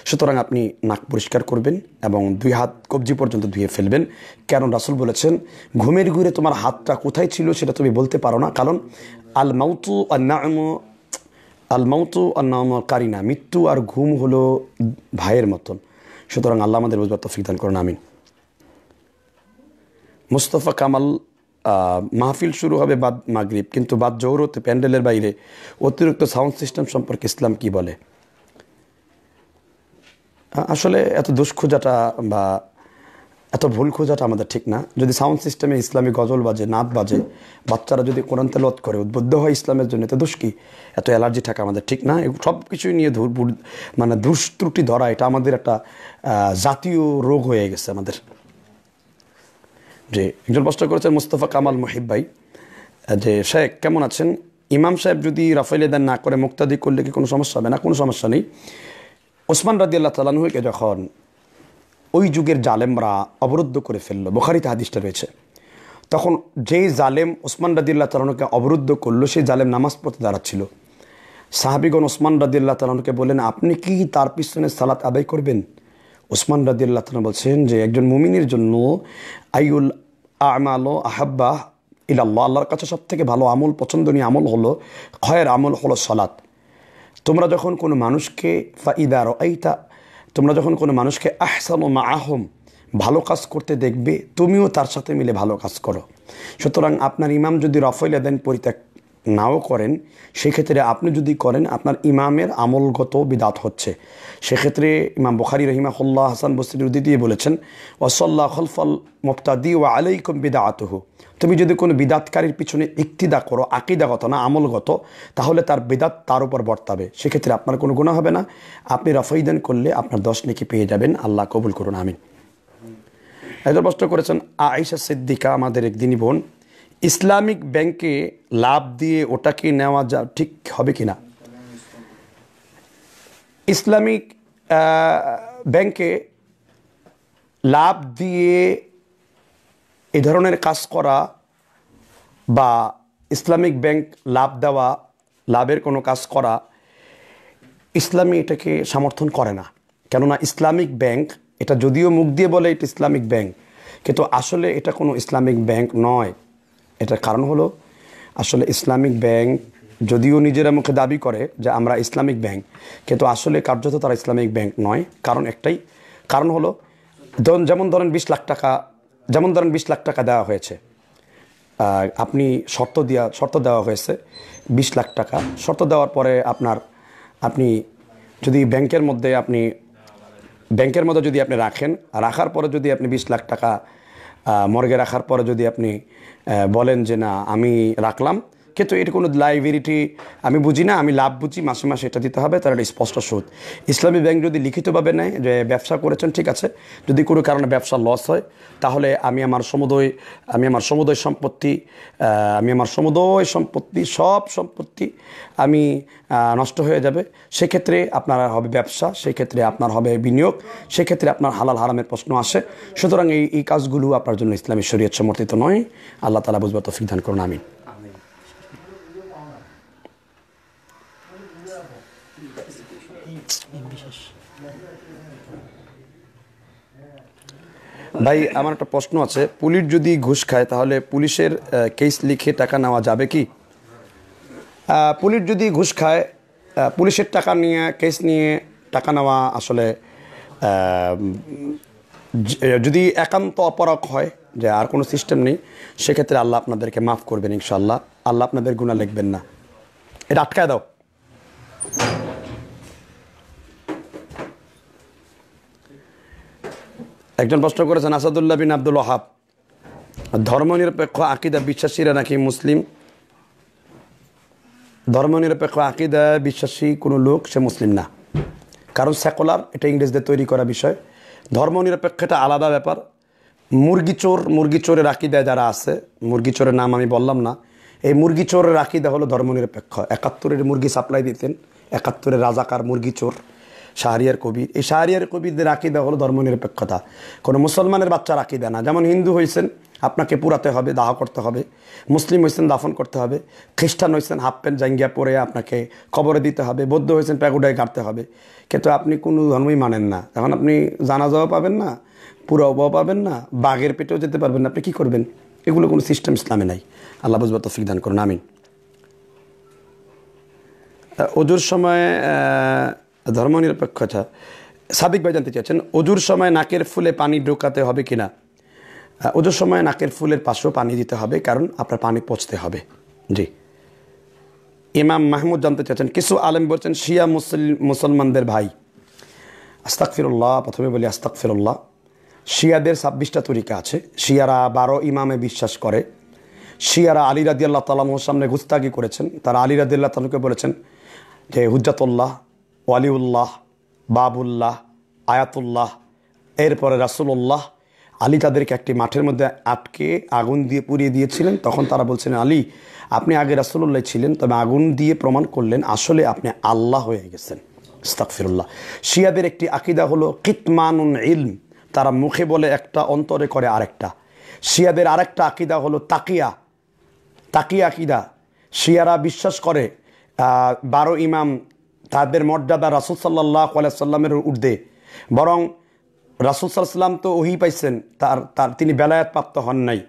সুতরাং আপনি নাক পরিষ্কার করবেন এবং দুই হাত কবজি পর্যন্ত ধুয়ে ফেলবেন, কেন রাসুল বলেছেন, ঘুমের ঘুরে তোমার হাতটা কোথায় ছিল সেটা তুমি বলতে পারো না, কারণ আল মাউতু আল মাউতু নাম কারিনা, মৃত্যু আর ঘুম হলো ভাইয়ের মতন। সুতরাং আল্লাহ আমাদের বুঝবার তফিক দান করুন, আমিন। মুস্তফা কামাল মাহফিল শুরু হবে বাদ মাগরীব, কিন্তু বাদ জৌরতে প্যান্ডেলের বাইরে অতিরিক্ত সাউন্ড সিস্টেম সম্পর্কে ইসলাম কি বলে? আসলে এত দুষ খোঁজাটা বা এত ভুল খোঁজাটা আমাদের ঠিক না। যদি সাউন্ড সিস্টেমে ইসলামী গজল বাজে নাত বাজে, বাচ্চারা যদি কোরআন তেলত করে, উদ্বুদ্ধ হয় ইসলামের জন্য, এত দুষ কি? এত অ্যালার্জি থাকা আমাদের ঠিক না। সব কিছুই নিয়ে মানে দুষ ত্রুটি ধরা, এটা আমাদের একটা জাতীয় রোগ হয়ে গেছে আমাদের। যে একজন প্রশ্ন করেছেন মুস্তফা কামাল মহিব ভাই, যে শেখ কেমন আছেন? ইমাম সাহেব যদি রাফাইল দেন না করে মুক্তাদি করলে কি কোনো সমস্যা হবে? না, কোনো সমস্যা নেই। ওসমান রাদি আল্লাহ তালাহুকে যখন ওই যুগের জালেমরা অবরুদ্ধ করে ফেলল, বোখারিতে হাদিসটা রয়েছে, তখন যেই জালেম ওসমান রাদিল্লাহ তালানুকে অবরুদ্ধ করল, সেই জালেম নামাজ পড়তে দাঁড়াচ্ছিল। সাহাবিগণ ওসমান রাদিল্লাহ তালানুকে বলেন আপনি কি তার পিছনে সালাত আদায় করবেন? ওসমান রাদিল্লাহ তালা বলছেন যে, একজন মুমিনের জন্য আইউল আমালো আহাব্বা ইলাল্লাহ। আল্লাহর কাছে সব থেকে ভালো আমল, পছন্দনীয় আমল হলো, খয়ের আমল হলো সলাৎ তোমরা যখন কোনো মানুষকে ফাইদার আইতা তোমরা যখন কোনো মানুষকে আহসান মা আহম ভালো কাজ করতে দেখবে, তুমিও তার সাথে মিলে ভালো কাজ করো। সুতরাং আপনার ইমাম যদি রফইলা দেন পরিত্যাগ নাও করেন, সেক্ষেত্রে আপনি যদি করেন, আপনার ইমামের আমলগত বিদাত হচ্ছে। সেক্ষেত্রে ইমাম বখারি রহিমাহুল্লাহ হাসান বস্তির উদ্দি দিয়ে বলেছেন ওসল্লাহ খলফল মোফতাদি ও আলাইকুম বিদা আতহু তুমি যদি কোনো বিদাতকারীর পিছনে ইক্তিদা করো, আকিদাগত না আমলগত, তাহলে তার বিদাত তার উপর বর্তাবে। সেক্ষেত্রে আপনার কোনো গুণা হবে না। আপনি রফাইদান করলে আপনার দশ নাকি পেয়ে যাবেন। আল্লাহ কবুল করুন, আমিন। এদের প্রশ্ন করেছেন, আয়েশা সিদ্দিকা, আমাদের একদিনই বোন ইসলামিক ব্যাংকে লাভ দিয়ে ওটাকে নেওয়া যা ঠিক হবে কি না ইসলামিক ব্যাংকে লাভ দিয়ে এ ধরনের কাজ করা বা ইসলামিক ব্যাংক লাভ দেওয়া, লাভের কোনো কাজ করা, ইসলামী এটাকে সমর্থন করে না। কেননা ইসলামিক ব্যাংক, এটা যদিও মুখ দিয়ে বলে এটা ইসলামিক ব্যাংক, কিন্তু আসলে এটা কোনো ইসলামিক ব্যাংক নয়। এটার কারণ হলো, আসলে ইসলামিক ব্যাংক যদিও নিজেরা মুখে দাবি করে যে আমরা ইসলামিক ব্যাংক, কিন্তু আসলে কার্যত তারা ইসলামিক ব্যাংক নয়। কারণ একটাই, কারণ হলো যেমন ধরেন বিশ লাখ টাকা, যেমন ধরেন বিশ লাখ টাকা দেওয়া হয়েছে আপনি শর্ত দেওয়া শর্ত দেওয়া হয়েছে, বিশ লাখ টাকা। শর্ত দেওয়ার পরে আপনার, আপনি যদি ব্যাংকের মধ্যে আপনি, ব্যাংকের মধ্যে যদি আপনি রাখেন, রাখার পরে যদি আপনি বিশ লাখ টাকা মর্গে রাখার পরে যদি আপনি বলেন যে না আমি রাখলাম কিন্তু এটা কোনো লাইবিলিটি আমি বুঝি না, আমি লাভ বুঝি, মাসে মাসে এটা দিতে হবে, তার একটা স্পষ্ট সুদ। ইসলামী ব্যাংক যদি লিখিতভাবে নেয় যে ব্যবসা করেছেন, ঠিক আছে, যদি কোনো কারণে ব্যবসা লস হয়, তাহলে আমি আমার সমুদয়, আমি আমার সমুদয় সম্পত্তি আমি আমার সমুদয় সম্পত্তি, সব সম্পত্তি আমি নষ্ট হয়ে যাবে। সেক্ষেত্রে আপনার হবে ব্যবসা, সেক্ষেত্রে আপনার হবে বিনিয়োগ, সেক্ষেত্রে আপনার হালাল হারামের প্রশ্ন আসে। সুতরাং এই এই কাজগুলো আপনার জন্য ইসলামী শরীয়ত সমর্থিত নয়। আল্লাহ তালা বুঝবার তফিক দান করুন, আমিন। ভাই, আমার একটা প্রশ্ন আছে। পুলিশ যদি ঘুষ খায়, তাহলে পুলিশের কেস লিখে টাকা নেওয়া যাবে কি? পুলিশ যদি ঘুষ খায় পুলিশের টাকা নিয়ে কেস নিয়ে টাকা নেওয়া আসলে যদি একান্ত অপরাক হয়, যে আর কোনো সিস্টেম নেই, সেক্ষেত্রে আল্লাহ আপনাদেরকে মাফ করবেন ইনশাল্লাহ আল্লাহ আপনাদের গুণা লিখবেন না। এটা আটকায় দাও। একজন প্রশ্ন করেছেন, আসাদুল্লাহ বিন আব্দুল ওহাব ধর্মনিরপেক্ষ আকিদা বিশ্বাসীরা নাকি মুসলিম? ধর্মনিরপেক্ষ আকিদা বিশ্বাসী কোনো লোক, সে মুসলিম না। কারণ সেকুলার, এটা ইংরেজদের তৈরি করা বিষয়। ধর্মনিরপেক্ষ এটা আলাদা ব্যাপার। মুরগি চোর, মুরগি চোরের আকিদায় যারা আছে, মুরগি চোরের নাম আমি বললাম না, এই মুরগি চোরের আকিদা হলো ধর্মনিরপেক্ষ। একাত্তরের মুরগি সাপ্লাই দিতেন, একাত্তরের রাজাকার মুরগি চোর। শাহরিয়ার কবির। এই শাহরিয়ার কবিরদের আকিদা হলো ধর্মনিরপেক্ষতা। কোনো মুসলমানের বাচ্চার আকিদা না। যেমন হিন্দু হয়েছেন আপনাকে পুরাতে হবে, দাহ করতে হবে। মুসলিম হয়েছেন দাফন করতে হবে। খ্রিস্টান হয়েছেন হাফ প্যান্ট জাঙ্গিয়া পরে আপনাকে কবরে দিতে হবে। বৌদ্ধ হয়েছেন প্যাগুডায় কাটতে হবে। কিন্তু আপনি কোনো ধর্মই মানেন না। এখন আপনি জানাজাও পাবেন না পুরাও পাবেন না, বাঘের পেটেও যেতে পারবেন না। আপনি কী করবেন? এগুলো কোনো সিস্টেম ইসলামে নাই। আল্লাহ বুঝবা তফিক দান করুন। আমিন। অজুর সময় ধর্মনিরপেক্ষতা সাবিক ভাই জানতে চাচ্ছেন, অজুর সময় নাকের ফুলে পানি ঢোকাতে হবে কি না অজুর সময় নাকের ফুলের পাশেও পানি দিতে হবে, কারণ আপনার পানি পচতে হবে। জি। ইমাম মাহমুদ জানতে চাচ্ছেন, কিছু আলেম বলছেন, শিয়া মুসলমানদের ভাই। আস্তাক ফিরুল্লাহ প্রথমে বলি আস্তাক ফিরুল্লাহ শিয়াদের ছাব্বিশটা তরিকা আছে। শিয়ারা বারো ইমামে বিশ্বাস করে। শিয়ারা আলী আল্লাহ তালামুর সামনে গুস্তাগি করেছেন। তারা আলী আল্লাহ তালুকে বলেছেন যে, হুজ্জাতুল্লাহ ওয়ালিউল্লাহ, বাবুল্লাহ, আয়াতুল্লাহ, এরপরে রাসুল্লাহ আলী তাদেরকে একটি মাঠের মধ্যে আটকে আগুন দিয়ে পুড়িয়ে দিয়েছিলেন। তখন তারা বলছেন আলী, আপনি আগে রাসুল্লাহ ছিলেন, তবে আগুন দিয়ে প্রমাণ করলেন, আসলে আপনি আল্লাহ হয়ে গেছেন। ইস্তাকফিরুল্লাহ শিয়াদের একটি আকিদা হলো কিতমানুন ইলম। তারা মুখে বলে একটা, অন্তরে করে আরেকটা। শিয়াদের আরেকটা আকিদা হলো তাকিয়া। তাকিয়া আকিদা। শিয়ারা বিশ্বাস করে বারো ইমাম তাদের মর্যাদা রাসুল সাল্লাহ সাল্লামের ঊর্ধ্বে। বরং রাসুল সাল্লাম তো ওহি পাইছেন, তার তার, তিনি বেলায়াত প্রাপ্ত হন নাই।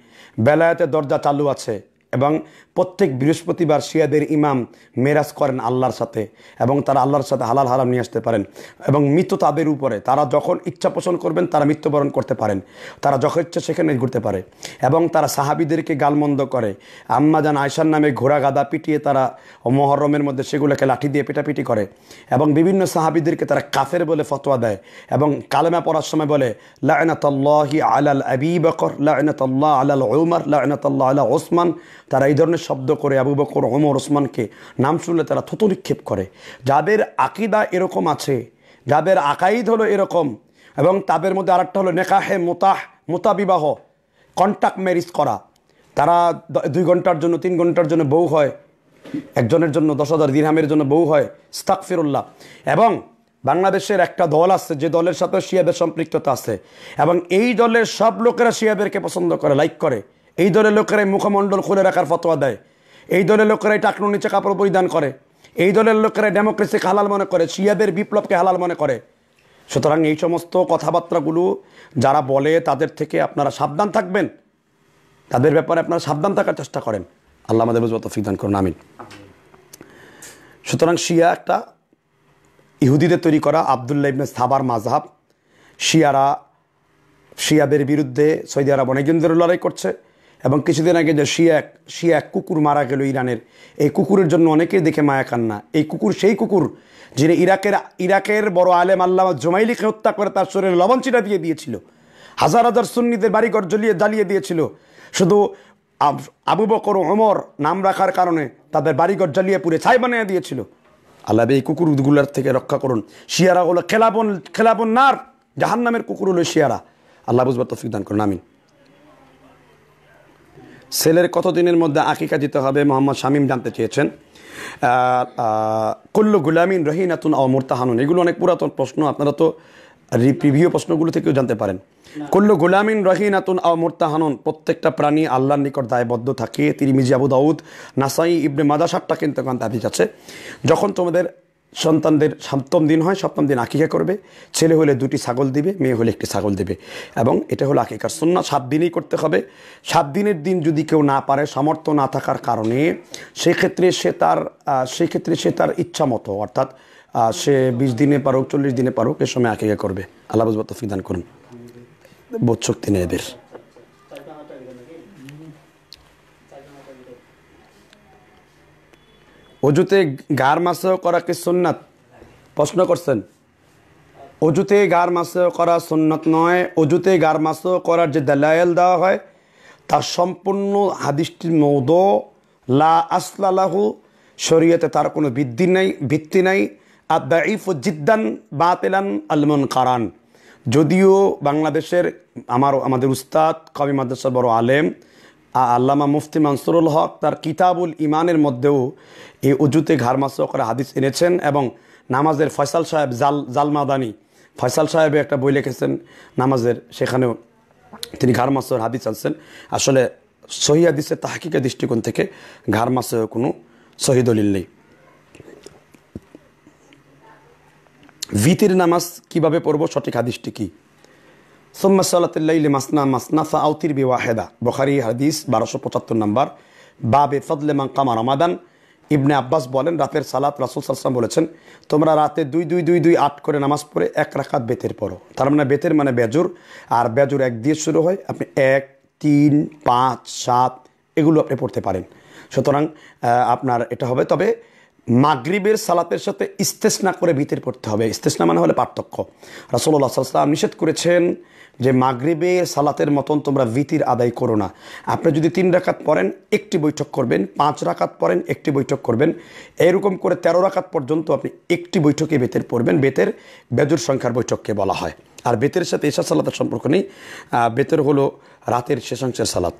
বেলায়াতের দরজা চালু আছে। এবং প্রত্যেক বৃহস্পতিবার শিয়াদের ইমাম মেরাজ করেন আল্লাহর সাথে এবং তারা আল্লাহর সাথে হালাল হারাম নিয়ে আসতে পারেন এবং মৃত্যু তাদের উপরে। তারা যখন ইচ্ছা পোষণ করবেন, তারা মৃত্যুবরণ করতে পারেন। তারা যখন ইচ্ছা সেখানে ঘুরতে পারে এবং তারা সাহাবিদেরকে গালমন্দ করে। আম্মা যান আয়সার নামে ঘোড়া গাদা পিটিয়ে তারা মহরমের মধ্যে সেগুলোকে লাঠি দিয়ে পিটাপিটি করে এবং বিভিন্ন সাহাবিদেরকে তারা কাফের বলে ফতোয়া দেয় এবং কালেমা পড়ার সময় বলে লায়নাতাল্লাহি আলাল আবি বকর লায়নাতাল্লাহ আলাল উমর লায়নাতাল্লাহ আলা ওসমান তারা এই ধরনের শব্দ করে আবু বকর, ওমর, ওসমানকে নাম শুনলে তারা থত নিক্ষেপ করে। যাদের আকিদা এরকম আছে, যাদের আকাইদ হলো এরকম, এবং তাদের মধ্যে আরেকটা হলো নেকাহে মোতাহ, মোতাবিবাহ কন্ট্যাক্ট ম্যারিজ করা। তারা দুই ঘণ্টার জন্য, তিন ঘণ্টার জন্য বউ হয়, একজনের জন্য দশ হাজার দিরহামের জন্য বউ হয় স্তাকফিরুল্লাহ এবং বাংলাদেশের একটা দল আছে, যে দলের সাথে শিয়াদের সম্পৃক্ততা আছে, এবং এই দলের সব লোকেরা শিয়াদেরকে পছন্দ করে লাইক করে। এই দলের লোকেরাই মুখমণ্ডল খুলে রাখার ফতোয়া দেয়। এই দলের লোকেরাই টাকনুর নিচে কাপড় পরিধান করে। এই দলের লোকেরা ডেমোক্রেসিকে হালাল মনে করে, শিয়াদের বিপ্লবকে হালাল মনে করে। সুতরাং এই সমস্ত কথাবার্তাগুলো যারা বলে, তাদের থেকে আপনারা সাবধান থাকবেন। তাদের ব্যাপারে আপনারা সাবধান থাকার চেষ্টা করেন। আল্লাহ আমাদের বুঝব তৌফিক দান করুন, আমিন। সুতরাং শিয়া একটা ইহুদিদের তৈরি করা আবদুল্লাহ ইবনে সাবার মাযহাব। শিয়ারা, শিয়াদের বিরুদ্ধে সৌদি আরব অনেক ধরে লড়াই করছে। এবং কিছুদিন আগে যে শিয়া এক শিয়া এক কুকুর মারা গেল ইরানের, এই কুকুরের জন্য অনেকেই দেখে মায়া কান্না। এই কুকুর, সেই কুকুর যিনি ইরাকের ইরাকের বড় আলেম আল্লাহ জমাইলিকে হত্যা করে তার শরীরে লবণ চিটা দিয়ে দিয়েছিল, হাজার হাজার সুন্নিদের বাড়িঘর জ্বলিয়ে জ্বালিয়ে দিয়েছিল। শুধু আবু বকর ওমর নাম রাখার কারণে তাদের বাড়িঘর জ্বালিয়ে পুড়ে ছাই বানিয়ে দিয়েছিল। আল্লাহ এই কুকুরগুলার থেকে রক্ষা করুন। শিয়ারা হলো খেলাবন খেলাবন নার জাহান নামের কুকুর হলো শিয়ারা। আল্লাহ বুঝবার তফিক দান করুন, আমিন। ছেলের কতদিনের মধ্যে আকিকা দিতে হবে মোহাম্মদ শামীম জানতে চেয়েছেন। কুল্লু গুলামিন রহিনাতুন ও মুরতাহানুন। এগুলো অনেক পুরাতন প্রশ্ন, আপনারা তো প্রিভিউ প্রশ্নগুলো থেকেও জানতে পারেন। কুল্লু গুলামিন রহিনাতুন ও মুরতাহানুন, প্রত্যেকটা প্রাণী আল্লাহর নিকট দায়বদ্ধ থাকে। তিনি মিজি আবু দাউদ, নাসাই ইবনে মাদা সাতটা কিন্তু কান্ত হাদিস আছে। যখন তোমাদের সন্তানদের সপ্তম দিন হয়, সপ্তম দিন আকিকা করবে। ছেলে হলে দুটি ছাগল দিবে, মেয়ে হলে একটি ছাগল দিবে। এবং এটা হলো আকিকার সুন্না সাত দিনই করতে হবে। সাত দিনের দিন যদি কেউ না পারে, সামর্থ্য না থাকার কারণে সেক্ষেত্রে সে তার সেক্ষেত্রে সে তার ইচ্ছা মতো, অর্থাৎ সে বিশ দিনে পারুক, চল্লিশ দিনে পারুক, এ সময় আকিকা করবে। আল্লাহ বুঝবত তৌফিক দান করুন। বোধ শক্তি নেই এদের। অজুতে গার মাসেও করা কি সুন্নাত? প্রশ্ন করছেন। অজুতে গার মাসেও করা সুন্নত নয়, অজুতে গার মাসেও করার যে দালায়েল দেওয়া হয় তার সম্পূর্ণ হাদিসটির মৌদ, লা আসলালাহু শরীয়তে তার কোনো বৃদ্ধি নাই, ভিত্তি নাই। আর দাইফ জিদ্দান বাতেলান আলমন কারান যদিও বাংলাদেশের আমার, আমাদের উস্তাদ, কবি মাদ্রাসার বড় আলেম আল্লামা মুফতি মানসুরুল হক তার কিতাবুল ইমানের মধ্যেও এই উজুতে ঘাড় মাসও করে হাদিস এনেছেন এবং নামাজের ফয়সাল সাহেব জাল, জালমাদানি, ফয়সাল সাহেবে একটা বই লিখেছেন নামাজের, সেখানেও তিনি ঘাড় মাসের হাদিস আনছেন। আসলে সহি হাদিসের তাহাকিকের দৃষ্টিকোণ থেকে ঘাড় মাসেও কোনো সহি দলিল নেই। ভিতির নামাজ কীভাবে পড়ব, সঠিক হাদিসটি কি? সোম্মা সাল্লাতুল্লাইলি মাসনা মাসনা ফা আউতির বি ওয়াহেদা বখারি হাদিস বারোশো পঁচাত্তর নম্বর বাবে ফদলে মাঙ্কামা রমাদান ইবনে আব্বাস বলেন রাতের সালাত রাসুল সাল্লাম বলেছেন তোমরা রাতে দুই দুই দুই দুই, আট করে নামাজ পড়ে এক রাকাত বেতের পড়ো। তার মানে বেতের মানে বেজুর। আর বেজুর এক দিয়ে শুরু হয়, আপনি এক, তিন, পাঁচ, সাত, এগুলো আপনি পড়তে পারেন। সুতরাং আপনার এটা হবে। তবে মাগরিবের সালাতের সাথে ইস্তেসনা করে ভিতর পড়তে হবে। ইস্তেসনা মানে হলে পার্থক্য। রাসুল্লাহ সাল্লাম নিষেধ করেছেন যে মাগরিবে সালাতের মতন তোমরা ভিতির আদায় করো না। আপনি যদি তিন রাকাত পড়েন, একটি বৈঠক করবেন, পাঁচ রাকাত পড়েন, একটি বৈঠক করবেন। এরকম করে তেরো রাকাত পর্যন্ত আপনি একটি বৈঠকে বেতের পড়বেন। বেতের, বেজুর সংখ্যার বৈঠককে বলা হয়। আর বেতের সাথে এসা সালাতের সম্পর্ক নেই। বেতের হলো রাতের শেষাংশের সালাত।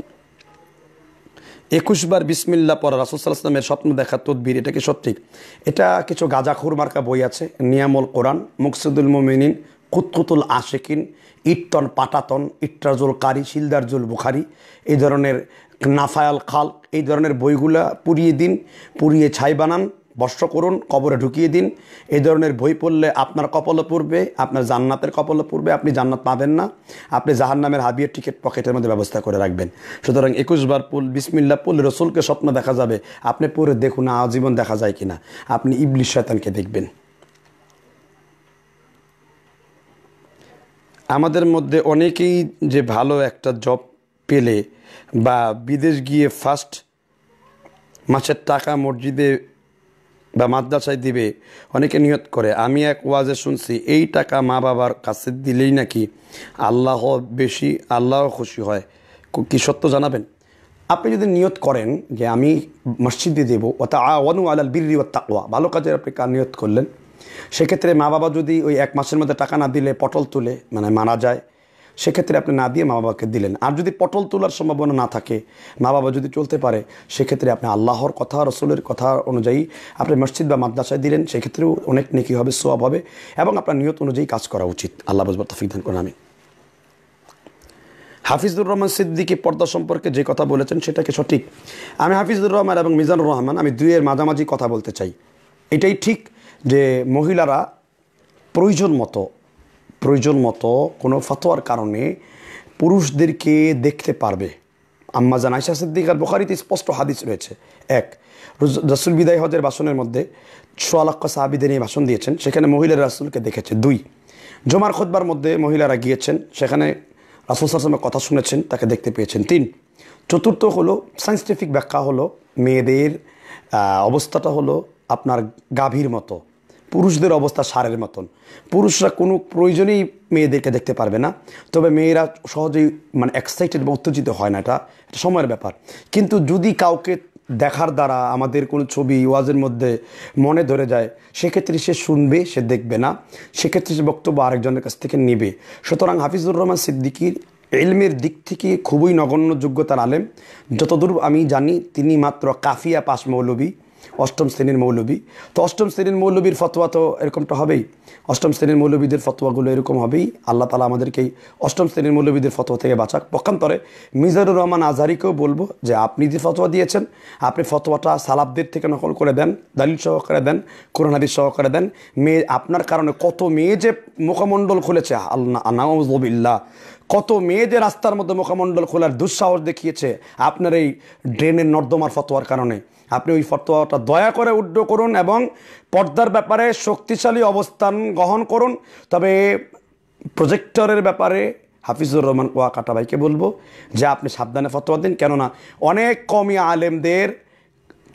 একুশবার বিসমিল্লা পড়া রাসুলসাল্লামের স্বপ্ন দেখা, তদবির, এটা কি সত্যি এটা কিছু গাজাখুর মার্কা বই আছে, নিয়ামল কোরআন, মুকসুদুল মোমিনিন, কুতকুতুল আশেকিন ইট্টন পাটাতন, ইট্রাজুল কারি, শিলদারজুল বুখারি, এই ধরনের নাফায়াল খাল, এই ধরনের বইগুলা পুড়িয়ে দিন, পুড়িয়ে ছাই বানান বর্ষ করুন, কবরে ঢুকিয়ে দিন। এই ধরনের বই পড়লে আপনার কপালে পড়বে, আপনার জান্নাতের কপালে পড়বে, আপনি জান্নাত পাবেন না। আপনি জাহান্নামের হাবিয়ের টিকিট পকেটের মধ্যে ব্যবস্থা করে রাখবেন। সুতরাং একুশ বার পুল বিসমিল্লা পুল রসুলকে স্বপ্ন দেখা যাবে, আপনি পড়ে দেখুন আজীবন দেখা যায় কিনা। আপনি ইবলিশ শয়তানকে দেখবেন। আমাদের মধ্যে অনেকেই যে ভালো একটা জব পেলে বা বিদেশ গিয়ে ফার্স্ট মাসের টাকা মসজিদে বা মাদ্রাসায় দিবে, অনেকে নিয়ত করে। আমি এক ওয়াজে শুনছি, এই টাকা মা বাবার কাছে দিলেই নাকি আল্লাহ বেশি, আল্লাহ খুশি হয়। কি সত্য জানাবেন? আপনি যদি নিয়ত করেন যে আমি মসজিদে দেবো অর্থাৎ আওয়ানু আলাল বিরি ও তাকওয়া, ভালো কাজের আপনি কার নিয়ত করলেন? সেক্ষেত্রে মা বাবা যদি ওই এক মাসের মধ্যে টাকা না দিলে পটল তুলে মানে মারা যায়, সেক্ষেত্রে আপনি না দিয়ে মা বাবাকে দিলেন। আর যদি পটল তোলার সম্ভাবনা না থাকে, মা বাবা যদি চলতে পারে, সেক্ষেত্রে আপনি আল্লাহর কথা, রসুলের কথা অনুযায়ী আপনি মসজিদ বা মাদ্রাসায় দিলেন, সেক্ষেত্রেও অনেক নেকি হবে, সোয়াব হবে এবং আপনার নিয়ত অনুযায়ী কাজ করা উচিত। আল্লাহ বজবর তফিক দান করেন আমি হাফিজুর রহমান সিদ্দিকি পর্দা সম্পর্কে যে কথা বলেছেন সেটাকে সঠিক। আমি হাফিজুর রহমান এবং মিজানুর রহমান, আমি দুইয়ের মাঝামাঝি কথা বলতে চাই। এটাই ঠিক যে মহিলারা প্রয়োজন মতো প্রয়োজন মতো কোনো ফতোয়ার কারণে পুরুষদেরকে দেখতে পারবে। আম্মা জান আয়সা সিদ্দিকার বোখারিতে স্পষ্ট হাদিস রয়েছে। এক রসুল বিদায় হজের ভাষণের মধ্যে সোয়ালাক্ষ সাহাবিদের নিয়ে ভাষণ দিয়েছেন, সেখানে মহিলারা রাসুলকে দেখেছে। দুই, জমার খোদবার মধ্যে মহিলারা গিয়েছেন, সেখানে রাসুল সালামের কথা শুনেছেন, তাকে দেখতে পেয়েছেন। তিন, চতুর্থ হলো সায়েন্টিফিক ব্যাখ্যা হলো, মেয়েদের অবস্থাটা হলো আপনার গাভীর মতো। পুরুষদের অবস্থা সারের মতন। পুরুষরা কোনো প্রয়োজনেই মেয়েদেরকে দেখতে পারবে না। তবে মেয়েরা সহজেই মানে এক্সাইটেড বা উত্তেজিত হয় না এটা। এটা সময়ের ব্যাপার। কিন্তু যদি কাউকে দেখার দ্বারা আমাদের কোনো ছবি, ওয়াজের মধ্যে মনে ধরে যায়, সেক্ষেত্রে সে শুনবে, সে দেখবে না। সেক্ষেত্রে সে বক্তব্য আরেকজনের কাছ থেকে নেবে। সুতরাং হাফিজুর রহমান সিদ্দিকির এলমের দিক থেকে খুবই নগণ্য যোগ্যতার আলেম। যতদূর আমি জানি, তিনি মাত্র কাফিয়া পাশ মৌলবী অষ্টম শ্রেণির মৌলবী। তো অষ্টম শ্রেণির মৌলবীর ফতোয়া তো এরকমটা হবেই। অষ্টম শ্রেণির মৌলবীদের ফতোয়াগুলো এরকম হবেই। আল্লাহ তালা আমাদেরকেই অষ্টম শ্রেণির মৌলবীদের ফতোয়া থেকে বাঁচাক। পক্ষান্তরে মিজানুর রহমান আজহারিকেও বলব যে, আপনি যে ফতোয়া দিয়েছেন, আপনি ফতোয়াটা সালাবদের থেকে নকল করে দেন, দালিল সহকারে দেন, কোরআন হাদিস সহকারে দেন। মেয়ে আপনার কারণে কত মেয়ে যে মুখমণ্ডল খুলেছে, আল্লাহ নাউজবিল্লা কত মেয়ে যে রাস্তার মধ্যে মুখমণ্ডল খোলার দুঃসাহস দেখিয়েছে, আপনার এই ড্রেনের নর্দমার ফতোয়ার কারণে। আপনি ওই ফতোয়াটা দয়া করে উড্ড করুন এবং পর্দার ব্যাপারে শক্তিশালী অবস্থান গ্রহণ করুন। তবে প্রজেক্টরের ব্যাপারে হাফিজুর রহমান ওয়া কাটাবাইকে বলব যে আপনি সাবধানে ফতোয়া দিন। কেননা অনেক কমই আলেমদের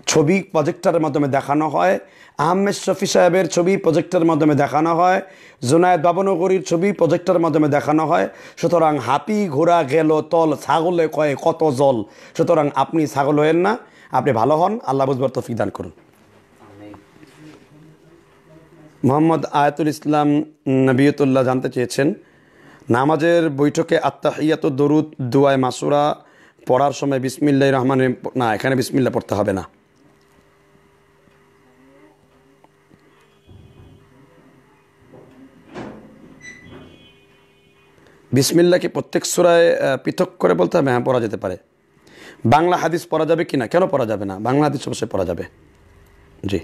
ছবি প্রজেক্টরের মাধ্যমে দেখানো হয়। আহমেদ শফি সাহেবের ছবি প্রজেক্টের মাধ্যমে দেখানো হয়। জোনায়দ বাবনগরীর ছবি প্রজেক্টের মাধ্যমে দেখানো হয়। সুতরাং হাতি ঘোড়া গেল তল, ছাগলে কয়ে, কত জল? সুতরাং আপনি ছাগল হয়েন না। আপনি ভালো হন, আল্লাহ বুঝবার তফিক দান করুন। মোহাম্মদ আয়াতুল ইসলাম নবিয়তুল্লাহ জানতে চেয়েছেন, নামাজের বৈঠকে আত্মাহিয়াত দরুদ, দুয়ায় মাসুরা পড়ার সময় বিসমিল্লা রহমানের না, এখানে বিসমিল্লা পড়তে হবে না। বিসমিল্লা কি প্রত্যেক সুরায় পৃথক করে বলতে হবে হ্যাঁ পড়া যেতে পারে। বাংলা হাদিস পড়া যাবে কি না কেন পড়া যাবে না? বাংলা হাদিস অবশ্যই পড়া যাবে। জি।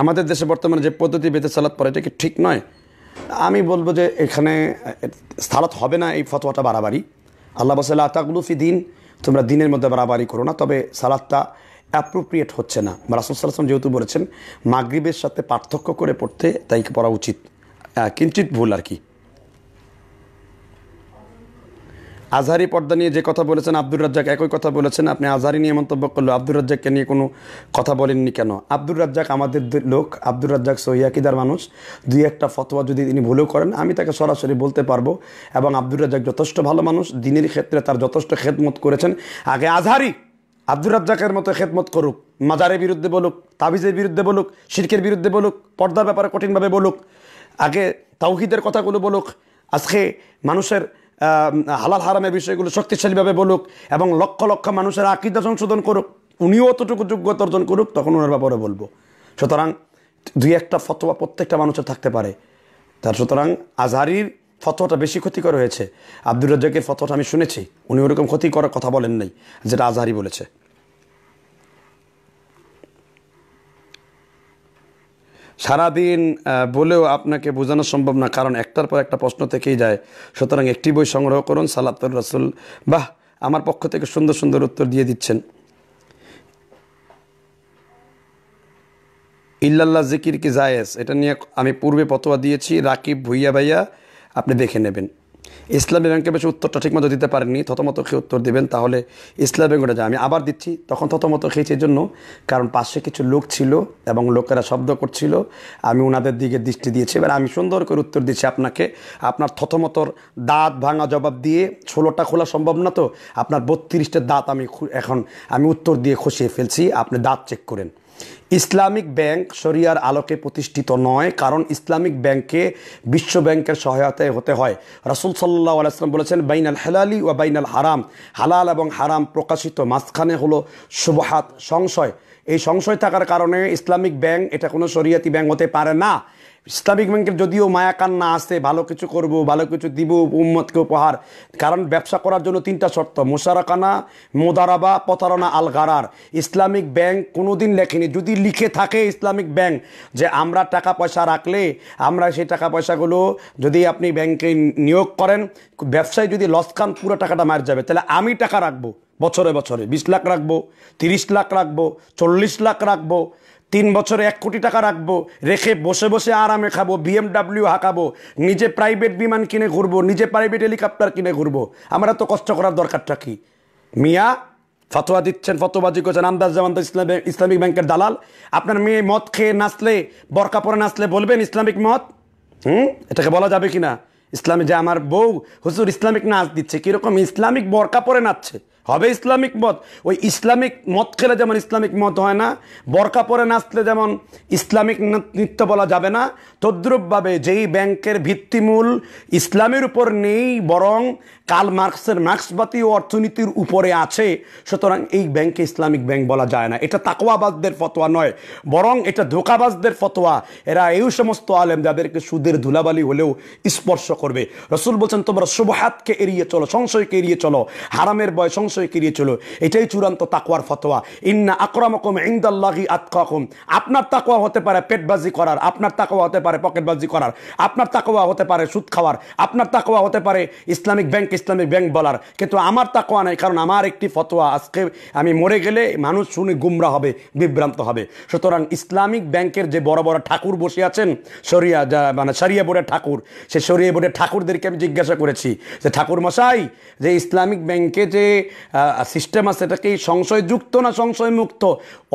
আমাদের দেশে বর্তমানে যে পদ্ধতি বেঁধে সালাত পড়ে, এটা কি ঠিক নয়? আমি বলব যে এখানে সালাত হবে না এই ফতোয়াটা বাড়াবাড়ি। আল্লাহ বসাল্লাহ আতাগুলুফি দিন। তোমরা দিনের মধ্যে বাড়াবাড়ি করো না, তবে সালাদটা অ্যাপ্রোপ্রিয়েট হচ্ছে না। রাসুল সাল্লাম যেহেতু বলেছেন, মাগরীবের সাথে পার্থক্য করে পড়তে তাই পড়া উচিত। কিঞ্চিত ভুল আর কি। আজহারি পর্দা নিয়ে যে কথা বলেছেন আব্দুর রাজ্জাক, একই কথা বলেছেন। আপনি আজহারি নিয়ে মন্তব্য করল আব্দুর রাজ্জাককে নিয়ে কোনো কথা বলেননি কেন? আব্দুর রাজ্জাক আমাদের লোক, আব্দুর রাজ্জাক সহিয়াকিদার মানুষ। দুই একটা ফতোয়া যদি তিনি ভুলেও করেন, আমি তাকে সরাসরি বলতে পারব। এবং আব্দুর রাজ্জাক যথেষ্ট ভালো মানুষ, দিনের ক্ষেত্রে তার যথেষ্ট খেদমত করেছেন। আগে আজহারি আব্দুর রাজ্জাকের মতো খেদমত করুক, মাজারের বিরুদ্ধে বলুক, তাবিজের বিরুদ্ধে বলুক, শির্কের বিরুদ্ধে বলুক, পর্দার ব্যাপারে কঠিনভাবে বলুক, আগে তাওহিদের কথাগুলো বলুক। আজকে মানুষের হালাল হারামের বিষয়গুলো শক্তিশালীভাবে বলুক এবং লক্ষ লক্ষ মানুষের আকিদা সংশোধন করুক, উনিও অতটুকু যোগ্যতা অর্জন করুক, তখন ওনার ব্যাপারে বলব। সুতরাং দুই একটা ফতোয়া প্রত্যেকটা মানুষের থাকতে পারে। তার সুতরাং আজহারির ফতোয়াটা বেশি ক্ষতিকর হয়েছে। আব্দুর রাজ্জাকের ফতোয়াটা আমি শুনেছি, উনি ওরকম ক্ষতি করার কথা বলেন নাই, যেটা আজহারি বলেছে। সারাদিন বলেও আপনাকে বোঝানো সম্ভব না, কারণ একটার পর একটা প্রশ্ন থেকেই যায়। সুতরাং একটি বই সংগ্রহ করুন, সালাতুর রাসুল। বাহ, আমার পক্ষ থেকে সুন্দর সুন্দর উত্তর দিয়ে দিচ্ছেন। ইল্লাল্লাহ জিকির কি জায়েজ? এটা নিয়ে আমি পূর্বে পতোয়া দিয়েছি। রাকিব ভুইয়া ভাইয়া, আপনি দেখে নেবেন। ইসলামী ব্যাংকে বেশি উত্তরটা ঠিকমতো দিতে পারেননি, থতমত খেয়ে উত্তর দেবেন, তাহলে ইসলামী ব্যাংকটা যায় আমি আবার দিচ্ছি, তখন থতমত খেয়েছি জন্য কারণ পাশে কিছু লোক ছিল এবং লোকেরা শব্দ করছিল, আমি ওনাদের দিকে দৃষ্টি দিয়েছি। এবার আমি সুন্দর করে উত্তর দিচ্ছি আপনাকে, আপনার থতমতর দাঁত ভাঙা জবাব দিয়ে, ষোলোটা খোলা সম্ভব না তো? আপনার বত্রিশটা দাঁত আমি এখন আমি উত্তর দিয়ে খসিয়ে ফেলছি, আপনি দাঁত চেক করেন। ইসলামিক ব্যাংক শরিয়ার আলোকে প্রতিষ্ঠিত নয়, কারণ ইসলামিক ব্যাংকে বিশ্ব ব্যাংকের সহায়তায় হতে হয়। রাসুল সাল্লাহ আলাইসলাম বলেছেন, বাইনাল হেলালি ও বাইনাল হারাম। হালাল এবং হারাম প্রকাশিত মাঝখানে হলো সুবহাত সংশয়। এই সংশয় থাকার কারণে ইসলামিক ব্যাংক এটা কোনো শরিয়াতি ব্যাংক হতে পারে না। ইসলামিক ব্যাংকের যদিও মায়া কান্না আসে ভালো কিছু করব, ভালো কিছু দিব, উম্মতকে উপহার। কারণ ব্যবসা করার জন্য তিনটা শর্ত মোশারাকানা মোদারাবা, প্রতারণা আল গারার ইসলামিক ব্যাংক কোনোদিন লেখেনি। যদি লিখে থাকে ইসলামিক ব্যাংক যে আমরা টাকা পয়সা রাখলে আমরা সেই টাকা পয়সাগুলো যদি আপনি ব্যাংকে নিয়োগ করেন, ব্যবসায় যদি লস খান, পুরো টাকাটা মার যাবে। তাহলে আমি টাকা রাখব, বছরে বছরে। বিশ লাখ রাখব, তিরিশ লাখ রাখব, চল্লিশ লাখ রাখব। তিন বছরে এক কোটি টাকা রাখব, রেখে বসে বসে আরামে খাব বিএমডাব্লিউ হাঁকাবো, নিজে প্রাইভেট বিমান কিনে ঘুরবো, নিজে প্রাইভেট হেলিকপ্টার কিনে ঘুরবো। আমরা তো কষ্ট করার দরকারটা কি? মিয়া, ফতোয়া দিচ্ছেন ফতোবাজি করছেন আন্দাজ জামান ইসলামিক ইসলামিক ব্যাংকের দালাল। আপনার মেয়ে মদ খেয়ে নাচলে, বরকা পরে নাচলে বলবেন ইসলামিক মদ? হুম? এটাকে বলা যাবে কি না ইসলামী যে আমার বউ হুজুর ইসলামিক নাচ দিচ্ছে, কীরকম ইসলামিক বরকা পরে নাচছে? হবে ইসলামিক মত। ওই ইসলামিক মত খেলে যেমন ইসলামিক মত হয় না বরকা পরে নাচলে যেমন ইসলামিক নৃত্য বলা যাবে না, তদ্রুপভাবে যেই ব্যাংকের ভিত্তিমূল ইসলামের উপর নেই, বরং কাল মার্কসের মার্ক্সবাদী অর্থনীতির উপরে আছে, সুতরাং এই ব্যাংকে ইসলামিক ব্যাংক বলা যায় না। এটা তাকওয়াবাজদের ফতোয়া নয়, বরং এটা ধোকাবাজদের ফতোয়া। এরা এই সমস্ত আলেম যাদেরকে সুদের ধুলাবালি হলেও স্পর্শ করবে। রসুল বলছেন, তোমরা শুভহাতকে এড়িয়ে চলো, সংশয়কে এড়িয়ে চলো, হারামের বয় সংশয়কে এড়িয়ে চলো। এটাই চূড়ান্ত তাকওয়ার ফতোয়া। ইন্না আকরামকম ইন্দাল্লাহি আতকাকুম। আপনার তাকওয়া হতে পারে পেটবাজি করার, আপনার তাকওয়া হতে পারে পকেটবাজি করার, আপনার তাকওয়া হতে পারে সুদ খাওয়ার, আপনার তাকওয়া হতে পারে ইসলামিক ব্যাংক ইসলামিক ব্যাংক বলার। কিন্তু আমার তাকওয়া নাই, কারণ আমার একটি ফতোয়া আজকে আমি মরে গেলে মানুষ শুনে গুমরা হবে, বিভ্রান্ত হবে। সুতরাং ইসলামিক ব্যাংকের যে বড় বড় ঠাকুর বসে আছেন, শরিয়া যা মানে সারিয়া বোর্ডের ঠাকুর, সে শরিয়া বোর্ডের ঠাকুরদেরকে আমি জিজ্ঞাসা করেছি যে ঠাকুর মশাই যে ইসলামিক ব্যাংকে যে সিস্টেম আছে, এটা কি সংশয়যুক্ত না সংশয় মুক্ত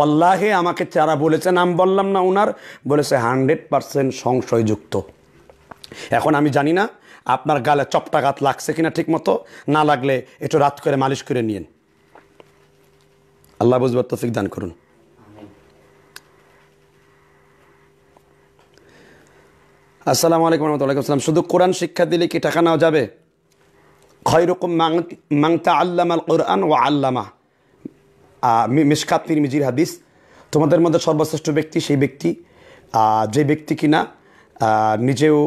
অল্লাহে আমাকে যারা বলেছে, নাম বললাম না ওনার বলেছে হান্ড্রেড পারসেন্ট সংশয়যুক্ত। এখন আমি জানি না আপনার গালে চপটা চপটাঘাত লাগছে কিনা ঠিক মতো না লাগলে একটু রাত করে মালিশ করে নিন আল্লাহ বুঝবার তৌফিক দান করুন। আসসালামু আলাইকুম রহমতুল্লাহ আসসালাম শুধু কোরআন শিক্ষা দিলে কি টাকা নেওয়া যাবে? খয়রকম মাংতা আল্লামা কোরআন ও আল্লামা। মিসকাত মিজির হাদিস। তোমাদের মধ্যে সর্বশ্রেষ্ঠ ব্যক্তি সেই ব্যক্তি। যে ব্যক্তি কিনা নিজেও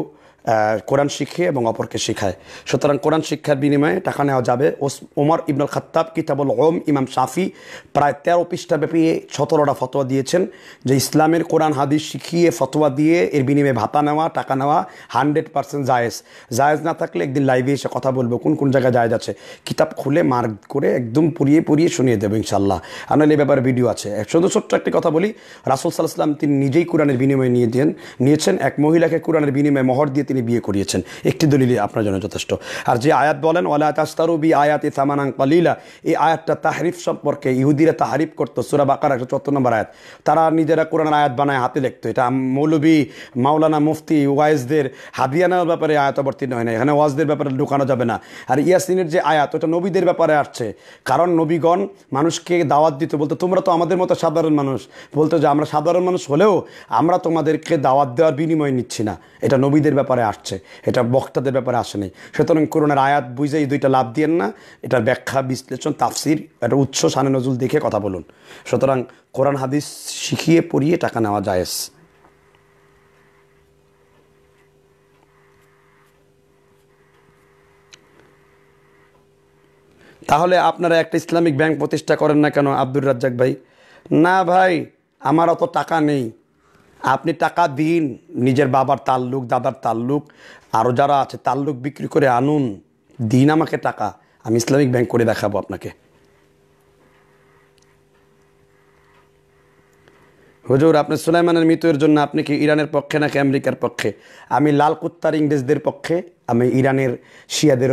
কোরআন শিখে এবং অপরকে শেখায়। সুতরাং কোরআন শিক্ষার বিনিময়ে টাকা নেওয়া যাবে। ওস- ওমর ইবনুল খাত্তাব কিতাবুল ওম ইমাম শাফি প্রায় তেরো পৃষ্ঠাব্যাপী সতেরোটা ফতোয়া দিয়েছেন, যে ইসলামের কোরআন হাদিস শিখিয়ে ফতোয়া দিয়ে এর বিনিময়ে ভাতা নেওয়া, টাকা নেওয়া হান্ড্রেড পার্সেন্ট জায়েজ। জায়েজ না থাকলে একদিন লাইভে এসে কথা বলব, কোন কোন জায়গায় জায়েজ আছে। কিতাব খুলে মার্ক করে একদম পুড়িয়ে পুড়িয়ে শুনিয়ে দেবো ইনশাল্লাহ আমার এই ব্যাপারে ভিডিও আছে। শুধু ছোট্ট একটি কথা বলি, রাসুল সাল্লাহ সাল্লাম তিনি নিজেই কোরআনের বিনিময়ে নিয়ে দেন নিয়েছেন। এক মহিলাকে কোরআনের বিনিময়ে মহর দিয়ে তিনি বিয়ে করিয়েছেন। একটি দলিল আপনার জন্য যথেষ্ট। আর যে আয়াত বলেন, ওয়ালা তাস্তারু বি আয়াতি সামানাং কালিলা এই আয়াতটা তাহরিফ সম্পর্কে ইহুদিরা তাহারিফ করতো, সুরা বাকার একশো চুয়াত্তর নম্বর আয়াত। তারা নিজেরা কোরআনের আয়াত বানায়, হাতে লিখতো। এটা মৌলবী মাওলানা মুফতি ওয়াইজদের, হাদিয়ানার ব্যাপারে আয়াত অবতীর্ণ হয় না এখানে ওয়াজদের ব্যাপারে ঢুকানো যাবে না। আর ইয়াসিনের যে আয়াত, ওটা নবীদের ব্যাপারে আসছে। কারণ নবীগণ মানুষকে দাওয়াত দিত, বলতো, তোমরা তো আমাদের মতো সাধারণ মানুষ। বলতো যে, আমরা সাধারণ মানুষ হলেও আমরা তোমাদেরকে দাওয়াত দেওয়ার বিনিময় নিচ্ছি না। এটা নবীদের ব্যাপারে আসছে। এটা বক্তাদের ব্যাপারে আসেনি সুতরাং করোনার আয়াত বুঝে এই দুইটা লাভ দিয়েন না। এটার ব্যাখ্যা, বিশ্লেষণ, তাফসির একটা উৎস সানে নজরুল দেখে কথা বলুন। সুতরাং কোরআন হাদিস শিখিয়ে পড়িয়ে টাকা নেওয়া জায়েজ। তাহলে আপনারা একটা ইসলামিক ব্যাংক প্রতিষ্ঠা করেন না কেন আব্দুর রাজ্জাক ভাই? না ভাই, আমার অত টাকা নেই। আপনি টাকা দিন, নিজের বাবার তাল্লুক, দাদার তাল্লুক আরও যারা আছে তাল্লুক বিক্রি করে আনুন, দিন আমাকে টাকা, আমি ইসলামিক ব্যাংক করে দেখাবো আপনাকে। হুজুর, আপনি সুলাইমানের মৃত্যুর জন্য আপনি কি ইরানের পক্ষে নাকি আমেরিকার পক্ষে? আমি লাল কুত্তার ইংরেজদের পক্ষে, আমি ইরানের শিয়াদের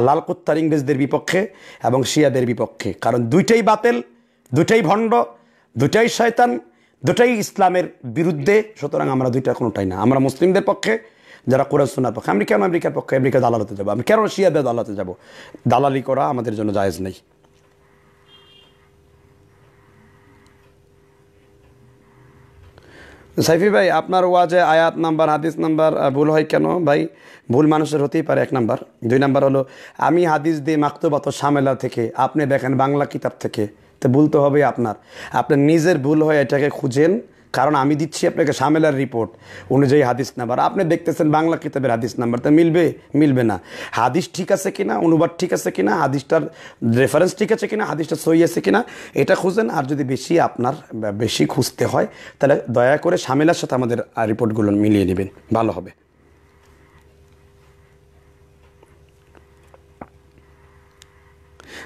লাল কুত্তার ইংরেজদের বিপক্ষে এবং শিয়াদের বিপক্ষে। কারণ দুইটাই বাতেল দুটাই ভণ্ড দুটাই শয়তান দুটাই ইসলামের বিরুদ্ধে, সুতরাং আমরা দুইটা কোনোটাই না। আমরা মুসলিমদের পক্ষে, যারা কোরআন শোনার পক্ষে আমি কেন আমেরিকার পক্ষে, আমেরিকা দালালতে যাব। আমি কেন শিয়াদের দালালতে যাব? দালালি করা আমাদের জন্য জায়েজ নেই। সাইফি ভাই, আপনার ওয়াজে আয়াত নাম্বার, হাদিস নাম্বার ভুল হয় কেন ভাই? ভুল মানুষের হতেই পারে এক নাম্বার। দুই নাম্বার হলো, আমি হাদিস দিয়ে মাকতুবাত সামেলা থেকে, আপনি দেখেন বাংলা কিতাব থেকে তো ভুল তো হবেই আপনার। আপনার নিজের ভুল হয় এটাকে খুঁজেন, কারণ আমি দিচ্ছি আপনাকে সামেলার রিপোর্ট অনুযায়ী হাদিস নাম্বার আপনি দেখতেছেন বাংলা কিতাবের হাদিস নাম্বার তো মিলবে? মিলবে না। হাদিস ঠিক আছে কিনা, অনুবাদ ঠিক আছে কিনা, হাদিসটার রেফারেন্স ঠিক আছে কিনা, হাদিসটা সই আছে কিনা, এটা খুঁজেন। আর যদি বেশি আপনার বেশি খুঁজতে হয়, তাহলে দয়া করে সামেলার সাথে আমাদের রিপোর্টগুলো মিলিয়ে নেবেন। ভালো হবে।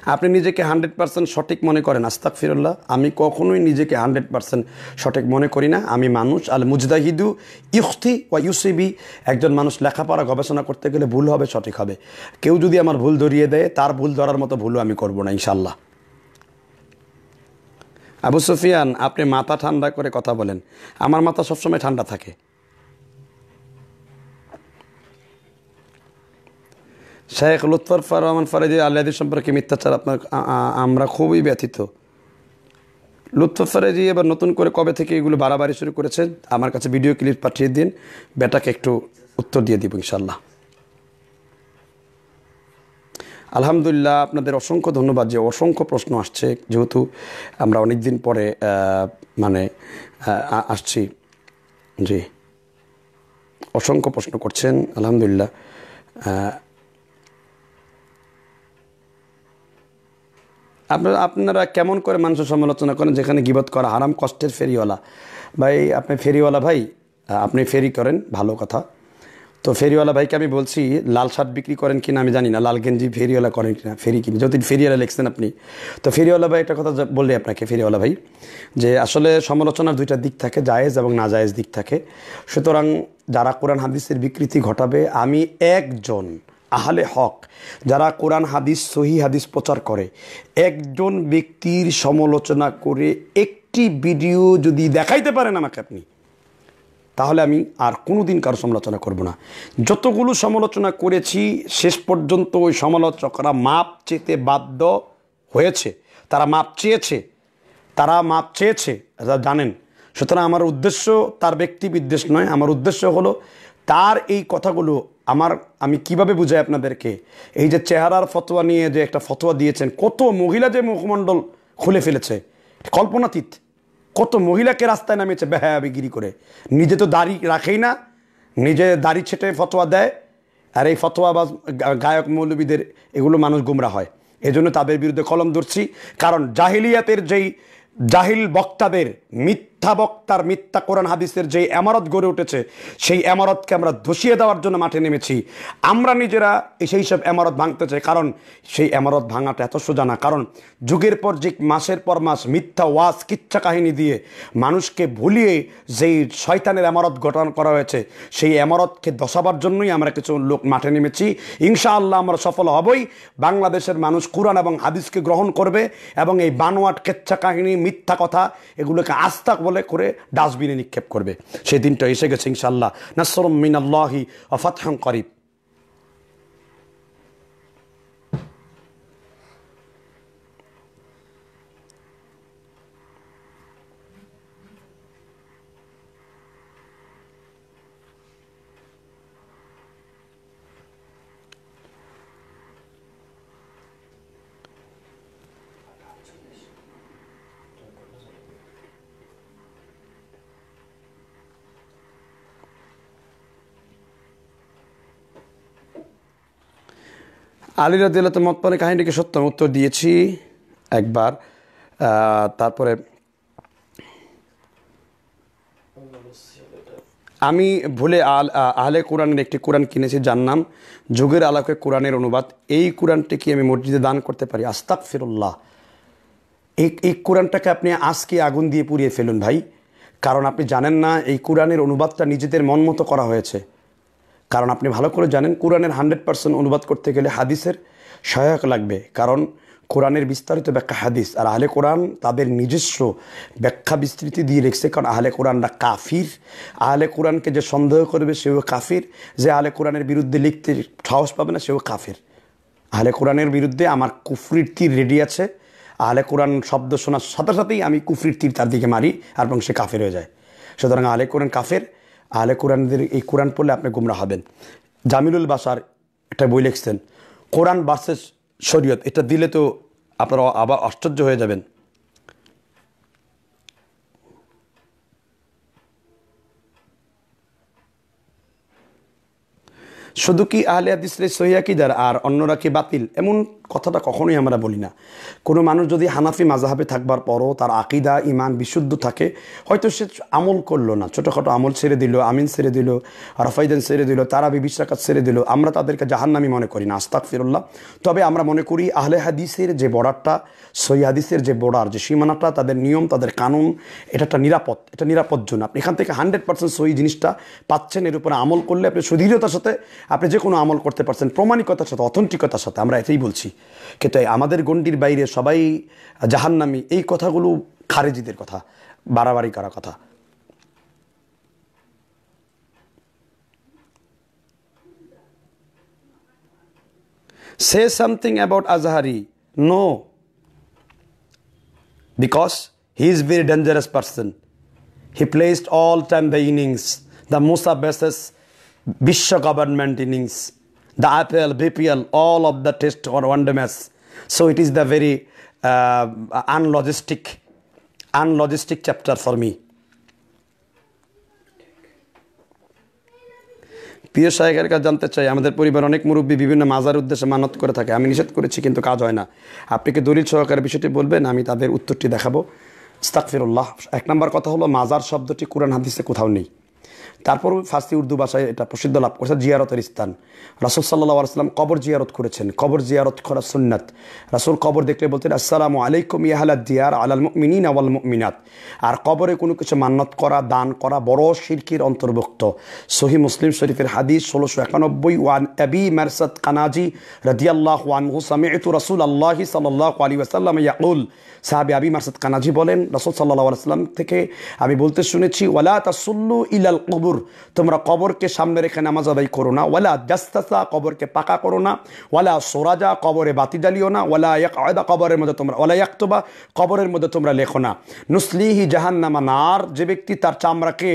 আপনি নিজেকে হান্ড্রেড পার্সেন্ট সঠিক মনে করেন আস্তাক ফিরল্লাহ আমি কখনোই নিজেকে হান্ড্রেড পার্সেন্ট সঠিক মনে করি না। আমি মানুষ, আল মুজদাহিদু ইউখতি ওয়া ইউসিবি। একজন মানুষ লেখাপড়া গবেষণা করতে গেলে ভুল হবে, সঠিক হবে। কেউ যদি আমার ভুল ধরিয়ে দেয়, তার ভুল ধরার মতো ভুলও আমি করব না ইনশাল্লাহ আবু সুফিয়ান, আপনি মাথা ঠান্ডা করে কথা বলেন। আমার মাথা সবসময় ঠান্ডা থাকে। শেখ লুৎফর রহমান ফরাজি আল্লাদি সম্পর্কে মিথ্যাচার আপনার আমরা খুবই ব্যথিত। লুৎফর ফরাজি এবার নতুন করে কবে থেকে এগুলো বাড়াবাড়ি শুরু করেছেন, আমার কাছে ভিডিও ক্লিপ পাঠিয়ে দিন। বেটাকে একটু উত্তর দিয়ে দিব ইনশাল্লাহ আলহামদুলিল্লাহ, আপনাদের অসংখ্য ধন্যবাদ যে অসংখ্য প্রশ্ন আসছে। যেহেতু আমরা অনেক দিন পরে মানে আসছি। জি। অসংখ্য প্রশ্ন করছেন, আলহামদুলিল্লাহ। আপনারা আপনারা কেমন করে মানুষের সমালোচনা করেন যেখানে গিবত করা হারাম, কষ্টের ফেরিওয়ালা? ভাই, আপনি ফেরিওয়ালা ভাই, আপনি ফেরি করেন, ভালো কথা। তো ফেরিওয়ালা ভাইকে আমি বলছি, লাল শার্ট বিক্রি করেন কিনা আমি জানি না, লাল গেঞ্জি ফেরিওয়ালা করেন কিনা, ফেরি কিনা, যদি ফেরিওয়ালা লিখছেন আপনি। তো ফেরিওয়ালা ভাই একটা কথা বললি আপনাকে, ফেরিওয়ালা ভাই, যে আসলে সমালোচনার দুইটা দিক থাকে, জায়েজ এবং না জায়েজ দিক থাকে। সুতরাং যারা কোরআন, হাদিসের বিকৃতি ঘটাবে, আমি একজন আহলে হক, যারা কোরআন, হাদিস, সহি হাদিস প্রচার করে। একজন ব্যক্তির সমালোচনা করে একটি ভিডিও যদি দেখাইতে পারেন আমাকে আপনি, তাহলে আমি আর কোনো দিন কারও সমালোচনা করব না। যতগুলো সমালোচনা করেছি, শেষ পর্যন্ত ওই সমালোচকরা মাপ চেতে বাধ্য হয়েছে। তারা মাপ চেয়েছে। তারা মাপ চেয়েছে জানেন। সুতরাং আমার উদ্দেশ্য তার ব্যক্তি বিদ্বেষ নয়। আমার উদ্দেশ্য হলো, তার এই কথাগুলো আমার, আমি কীভাবে বুঝাই আপনাদেরকে? এই যে চেহারার ফতোয়া নিয়ে যে একটা ফতোয়া দিয়েছেন, কত মহিলা যে মুখমণ্ডল খুলে ফেলেছে। কল্পনাতীত। কত মহিলাকে রাস্তায় নামিয়েছে বেহায়াবিগিরি করে। নিজে তো দাড়ি রাখেই না, নিজে দাড়ি ছেটে ফতোয়া দেয়, আর এই ফতোয়া বা গায়ক মৌলবীদের, এগুলো মানুষ গুমরা হয়। এজন্য তাদের বিরুদ্ধে কলম ধরছি। কারণ জাহিলিয়াতের যেই জাহিল বক্তাদের মিথ্যা বক্তার মিথ্যা কোরআন হাদিসের যে এমারত গড়ে উঠেছে, সেই এমারতকে আমরা ধসিয়ে দেওয়ার জন্য মাঠে নেমেছি। আমরা নিজেরা সেই সব এমারত ভাঙতে চাই, কারণ সেই এমারত ভাঙাটা এত সোজা না। কারণ যুগের পর যে মাসের পর মাস, মিথ্যা ওয়াজ, কিচ্ছা কাহিনী দিয়ে মানুষকে ভুলিয়ে যেই শয়তানের এমারত গঠন করা হয়েছে, সেই এমারতকে দশাবার জন্যই আমরা কিছু লোক মাঠে নেমেছি। ইনশাআল্লাহ আমরা সফল হবই। বাংলাদেশের মানুষ কোরআন এবং হাদিসকে গ্রহণ করবে এবং এই বানোয়াট কেচ্ছা কাহিনী, মিথ্যা কথা, এগুলোকে আস্তাক বলে করে ডাস্টবিনে নিক্ষেপ করবে। সেদিনটা এসে গেছে ইনশাল্লাহ নাসরম মিনাল্লাহি অফাতহাং করিব। আলী রাদিল্লাহ মতপানের কাহিনীকে সত্য উত্তর দিয়েছি একবার। তারপরে আমি ভুলে আল আহলে কোরআনের একটি কোরআন কিনেছি, যার নাম যুগের আলোকে কোরআনের অনুবাদ। এই কোরআনটি কি আমি মসজিদে দান করতে পারি? আস্তাক ফিরুল্লাহ এই এই কোরআনটাকে আপনি আজকে আগুন দিয়ে পুড়িয়ে ফেলুন ভাই। কারণ আপনি জানেন না, এই কোরআনের অনুবাদটা নিজেদের মন মতো করা হয়েছে। কারণ আপনি ভালো করে জানেন, কোরআনের হান্ড্রেড পার্সেন্ট অনুবাদ করতে গেলে হাদিসের সহায়ক লাগবে। কারণ কোরআনের বিস্তারিত ব্যাখ্যা হাদিস, আর আহলে কোরআন তাদের নিজস্ব ব্যাখ্যা বিস্তৃতি দিয়ে রেখেছে। কারণ আহলে কোরআনরা কাফির। আহলে কোরআনকে যে সন্দেহ করবে সেও কাফির। যে আহলে কোরআনের বিরুদ্ধে লিখতে সাহস পাবে না, সেও কাফির। আহলে কোরআনের বিরুদ্ধে আমার কুফরির তীর রেডি আছে। আহলে কোরআন শব্দ শোনার সাথে সাথেই আমি কুফরির তীর তার দিকে মারি, আর এবং সে কাফের হয়ে যায়। সুতরাং আহলে কোরআন কাফের। আহলে কোরআনদের এই কোরআন পড়লে আপনি গুমরা হবেন। জামিলুল বাসার একটা বই লিখছেন, কোরআন ভার্সেস শরীয়ত এটা দিলে তো আপনারা আবার আশ্চর্য হয়ে যাবেন। শুধু কি আহলে হাদিসরে সহিয়া কি কিদার আর অন্যরা কি বাতিল? এমন কথাটা কখনোই আমরা বলি না। কোনো মানুষ যদি হানাফি মাজাহাবে থাকবার পরও তার আকিদা ইমান বিশুদ্ধ থাকে, হয়তো সে আমল করল না। ছোটোখাটো আমল ছেড়ে দিল, আমিন ছেড়ে দিল, রাফাইদান ছেড়ে দিল তারা বিবিশ রাকাত ছেড়ে দিল, আমরা তাদেরকে জাহান্নামি মনে করি না আস্তাক ফিরুল্লাহ তবে আমরা মনে করি আহলে হাদিসের যে বর্ডারটা, সহি হাদিসের যে বর্ডার, যে সীমানাটা, তাদের নিয়ম, তাদের কানুন এটা একটা নিরাপদ, এটা নিরাপদ জন্য আপনি এখান থেকে হান্ড্রেড পার্সেন্ট সহি জিনিসটা পাচ্ছেন, এর উপরে আমল করলে আপনি সুদৃঢ়তার সাথে আপনি যে কোনো আমল করতে পারছেন, প্রমাণিকতার সাথে, অথেন্টিকতার সাথে, আমরা এটাই বলছি। কিন্তু আমাদের গণ্ডির বাইরে সবাই জাহান্নামি এই কথাগুলো খারেজিদের কথা বাড়াবাড়ি করা কথা say something about Azhari. No. Because he is very dangerous person. He placed all time the innings, the Musa versus Bishwa government innings, the IPL, BPL, all of the test or one day match. So it is the very uh, unlogistic, unlogistic chapter for me. প্রিয় সাহেবের কাছে জানতে চাই আমাদের পরিবার অনেক মুরব্বী বিভিন্ন মাজার উদ্দেশ্যে মানত করে থাকে। আমি নিষেধ করেছি কিন্তু কাজ হয় না। আপনি কি দলিল সহকারে বিষয়টি বলবেন? আমি তাদের উত্তরটি দেখাবো। স্তাকফিরুল্লাহ এক নম্বর কথা হলো মাজার শব্দটি কোরআন হাদিসে কোথাও নেই। তারপর ফার্সি উর্দু ভাষায় এটা প্রসিদ্ধ লাভ করেছে, জিয়ারতের স্থান। রাসুল সাল্লাহ আসলাম কবর জিয়ারত করেছেন। কবর জিয়ারত করা সুন্নাত। রাসুল কবর দেখলে বলতেন, আসসালামু আলাইকুম ইয়াহালা দিয়ার আলাল মিনিন আওয়াল মিনাত আর কবরে কোনো কিছু মান্নত করা, দান করা বড় শিরকির অন্তর্ভুক্ত। সহি মুসলিম শরীফের হাদিস ষোলোশো একানব্বই, ওয়ান আবি মারসাদ কানাজি রদিয়াল্লাহ ওয়ানহু সামিআতু রাসূল আল্লাহি সাল্লাল্লাহু আলাইহি ওয়াসাল্লাম ইয়াকুল। সাহাবী আবি মারসাদ কানাজি বলেন, রাসূল সাল্লাল্লাহু আলাইহি ওয়াসাল্লাম থেকে আমি বলতে শুনেছি, ওয়ালা তাসুল্লু ইলাল কবর। তোমরা কবরকে সামনে রেখে নামাজ আদায় করো না। ওয়ালা জাস্তাসা, কবরকে পাকা করো না। ওয়ালা সোরাজা, কবরে বাতি জ্বালিও না। ওয়ালা এক আয়দা কবরের মধ্যে তোমরা, ওয়ালা একতবা কবরের মধ্যে তোমরা লেখো না। নুসলিহি জাহান্নামা নার, যে ব্যক্তি তার চামড়াকে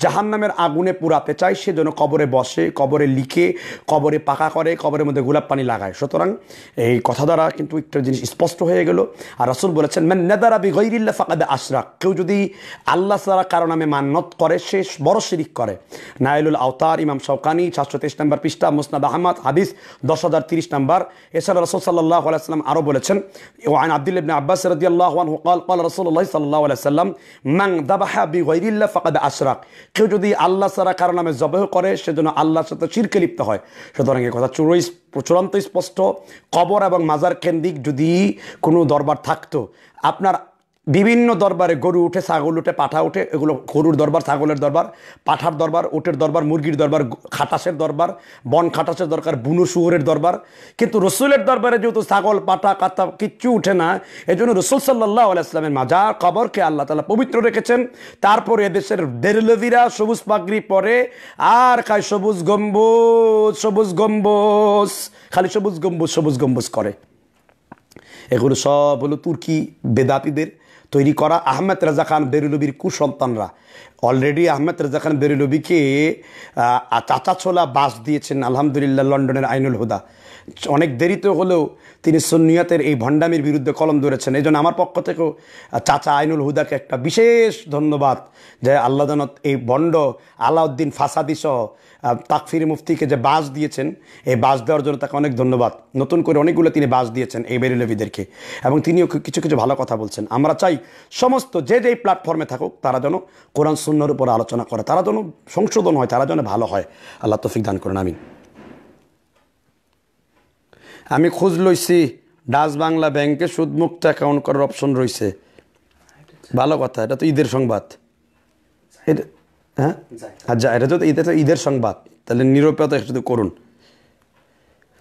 জাহান্নামের আগুনে পুরাতে চায়, সে যেন কবরে বসে, কবরে লিখে, কবরে পাকা করে, কবরের মধ্যে গোলাপ পানি লাগায়। সুতরাং এই কথা দ্বারা কিন্তু একটা জিনিস স্পষ্ট হয়ে গেল। আর রাসুল বলেছেন, মেন নেদারা বি গৈরিল্লা ফাকাদে আশরাক। কেউ যদি আল্লাহ সারা কারও নামে মান্নত করে, সে বড় শিরিক করে। করে নাইলুল আওতার ইমাম শৌকানি সাতশো তেইশ নম্বর পৃষ্ঠা, মুসনাদ আহমদ, হাদিস দশ হাজার তিরিশ নম্বর। এছাড়া রসুল সাল্লাহ আলাইসাল্লাম আরও বলেছেন ওয়ান আব্দুল আব্বাস রসুল্লাহ সাল্লাহ আলাইসাল্লাম মাং গৈরিল্লা আশরাক। কেউ যদি আল্লাহ সারা কারও নামে করে, সেজন্য আল্লাহর সাথে চিরকে লিপ্ত হয়। সুতরাং কথা চুরই চূড়ান্ত স্পষ্ট। কবর এবং মাজার কেন্দ্রিক যদি কোনো দরবার থাকতো, আপনার বিভিন্ন দরবারে গরু উঠে, ছাগল উঠে, পাঠা উঠে, এগুলো গরুর দরবার, ছাগলের দরবার, পাঠার দরবার, উটের দরবার, মুরগির দরবার, খাটাসের দরবার, বন খাটাসের দরকার, বুনো শুয়োরের দরবার। কিন্তু রসুলের দরবারে যেহেতু ছাগল, পাঠা কাতা কিচ্ছু উঠে না এই জন্য রসুল সাল্লাহ আলাইসলামের মাজার, কবরকে আল্লাহ তালা পবিত্র রেখেছেন। তারপর এদেশের বেরলভিরা সবুজ পাগড়ি পরে, আর খায় সবুজ গম্বুজ সবুজ গম্বুজ, খালি সবুজ গম্বুজ সবুজ গম্বুজ করে। এগুলো সব হলো তুর্কি বেদাতিদের তৈরি করা আহমেদ রাজা খান বেরুলবির কুসন্তানরা। অলরেডি আহমেদ রাজা খান বেরুলবিকে চাচা ছোলা বাস দিয়েছেন, আলহামদুলিল্লাহ, লন্ডনের আইনুল হুদা। অনেক দেরিতে হলেও তিনি সুন্নিয়তের এই ভণ্ডামির বিরুদ্ধে কলম ধরেছেন। এই আমার পক্ষ থেকেও চাচা আইনুল হুদাকে একটা বিশেষ ধন্যবাদ যে আল্লাহ এই ভণ্ড আলাউদ্দিন ফাসাদি সহ তাকফির মুফতিকে যে বাস দিয়েছেন, এই বাস দেওয়ার জন্য তাকে অনেক ধন্যবাদ। নতুন করে অনেকগুলো তিনি বাস দিয়েছেন এই বেরুলভিদেরকে এবং তিনিও কিছু কিছু ভালো কথা বলছেন। আমরা চাই সমস্ত যে যেই প্ল্যাটফর্মে থাকুক, তারা যেন কোরআন সুন্নর উপর আলোচনা করে, তারা যেন সংশোধন হয়, তারা যেন ভালো হয়। আল্লাহ তফিক দান করেন, আমিন। আমি খোঁজ লইছি, ডাচ বাংলা ব্যাংকে সুদমুক্ত অ্যাকাউন্ট করার অপশন রয়েছে ভালো কথা, এটা তো ঈদের সংবাদ। এটা হ্যাঁ? আচ্ছা এটা তো এটা তো ঈদের সংবাদ। তাহলে নিরপেক্ষতা একটু করুন।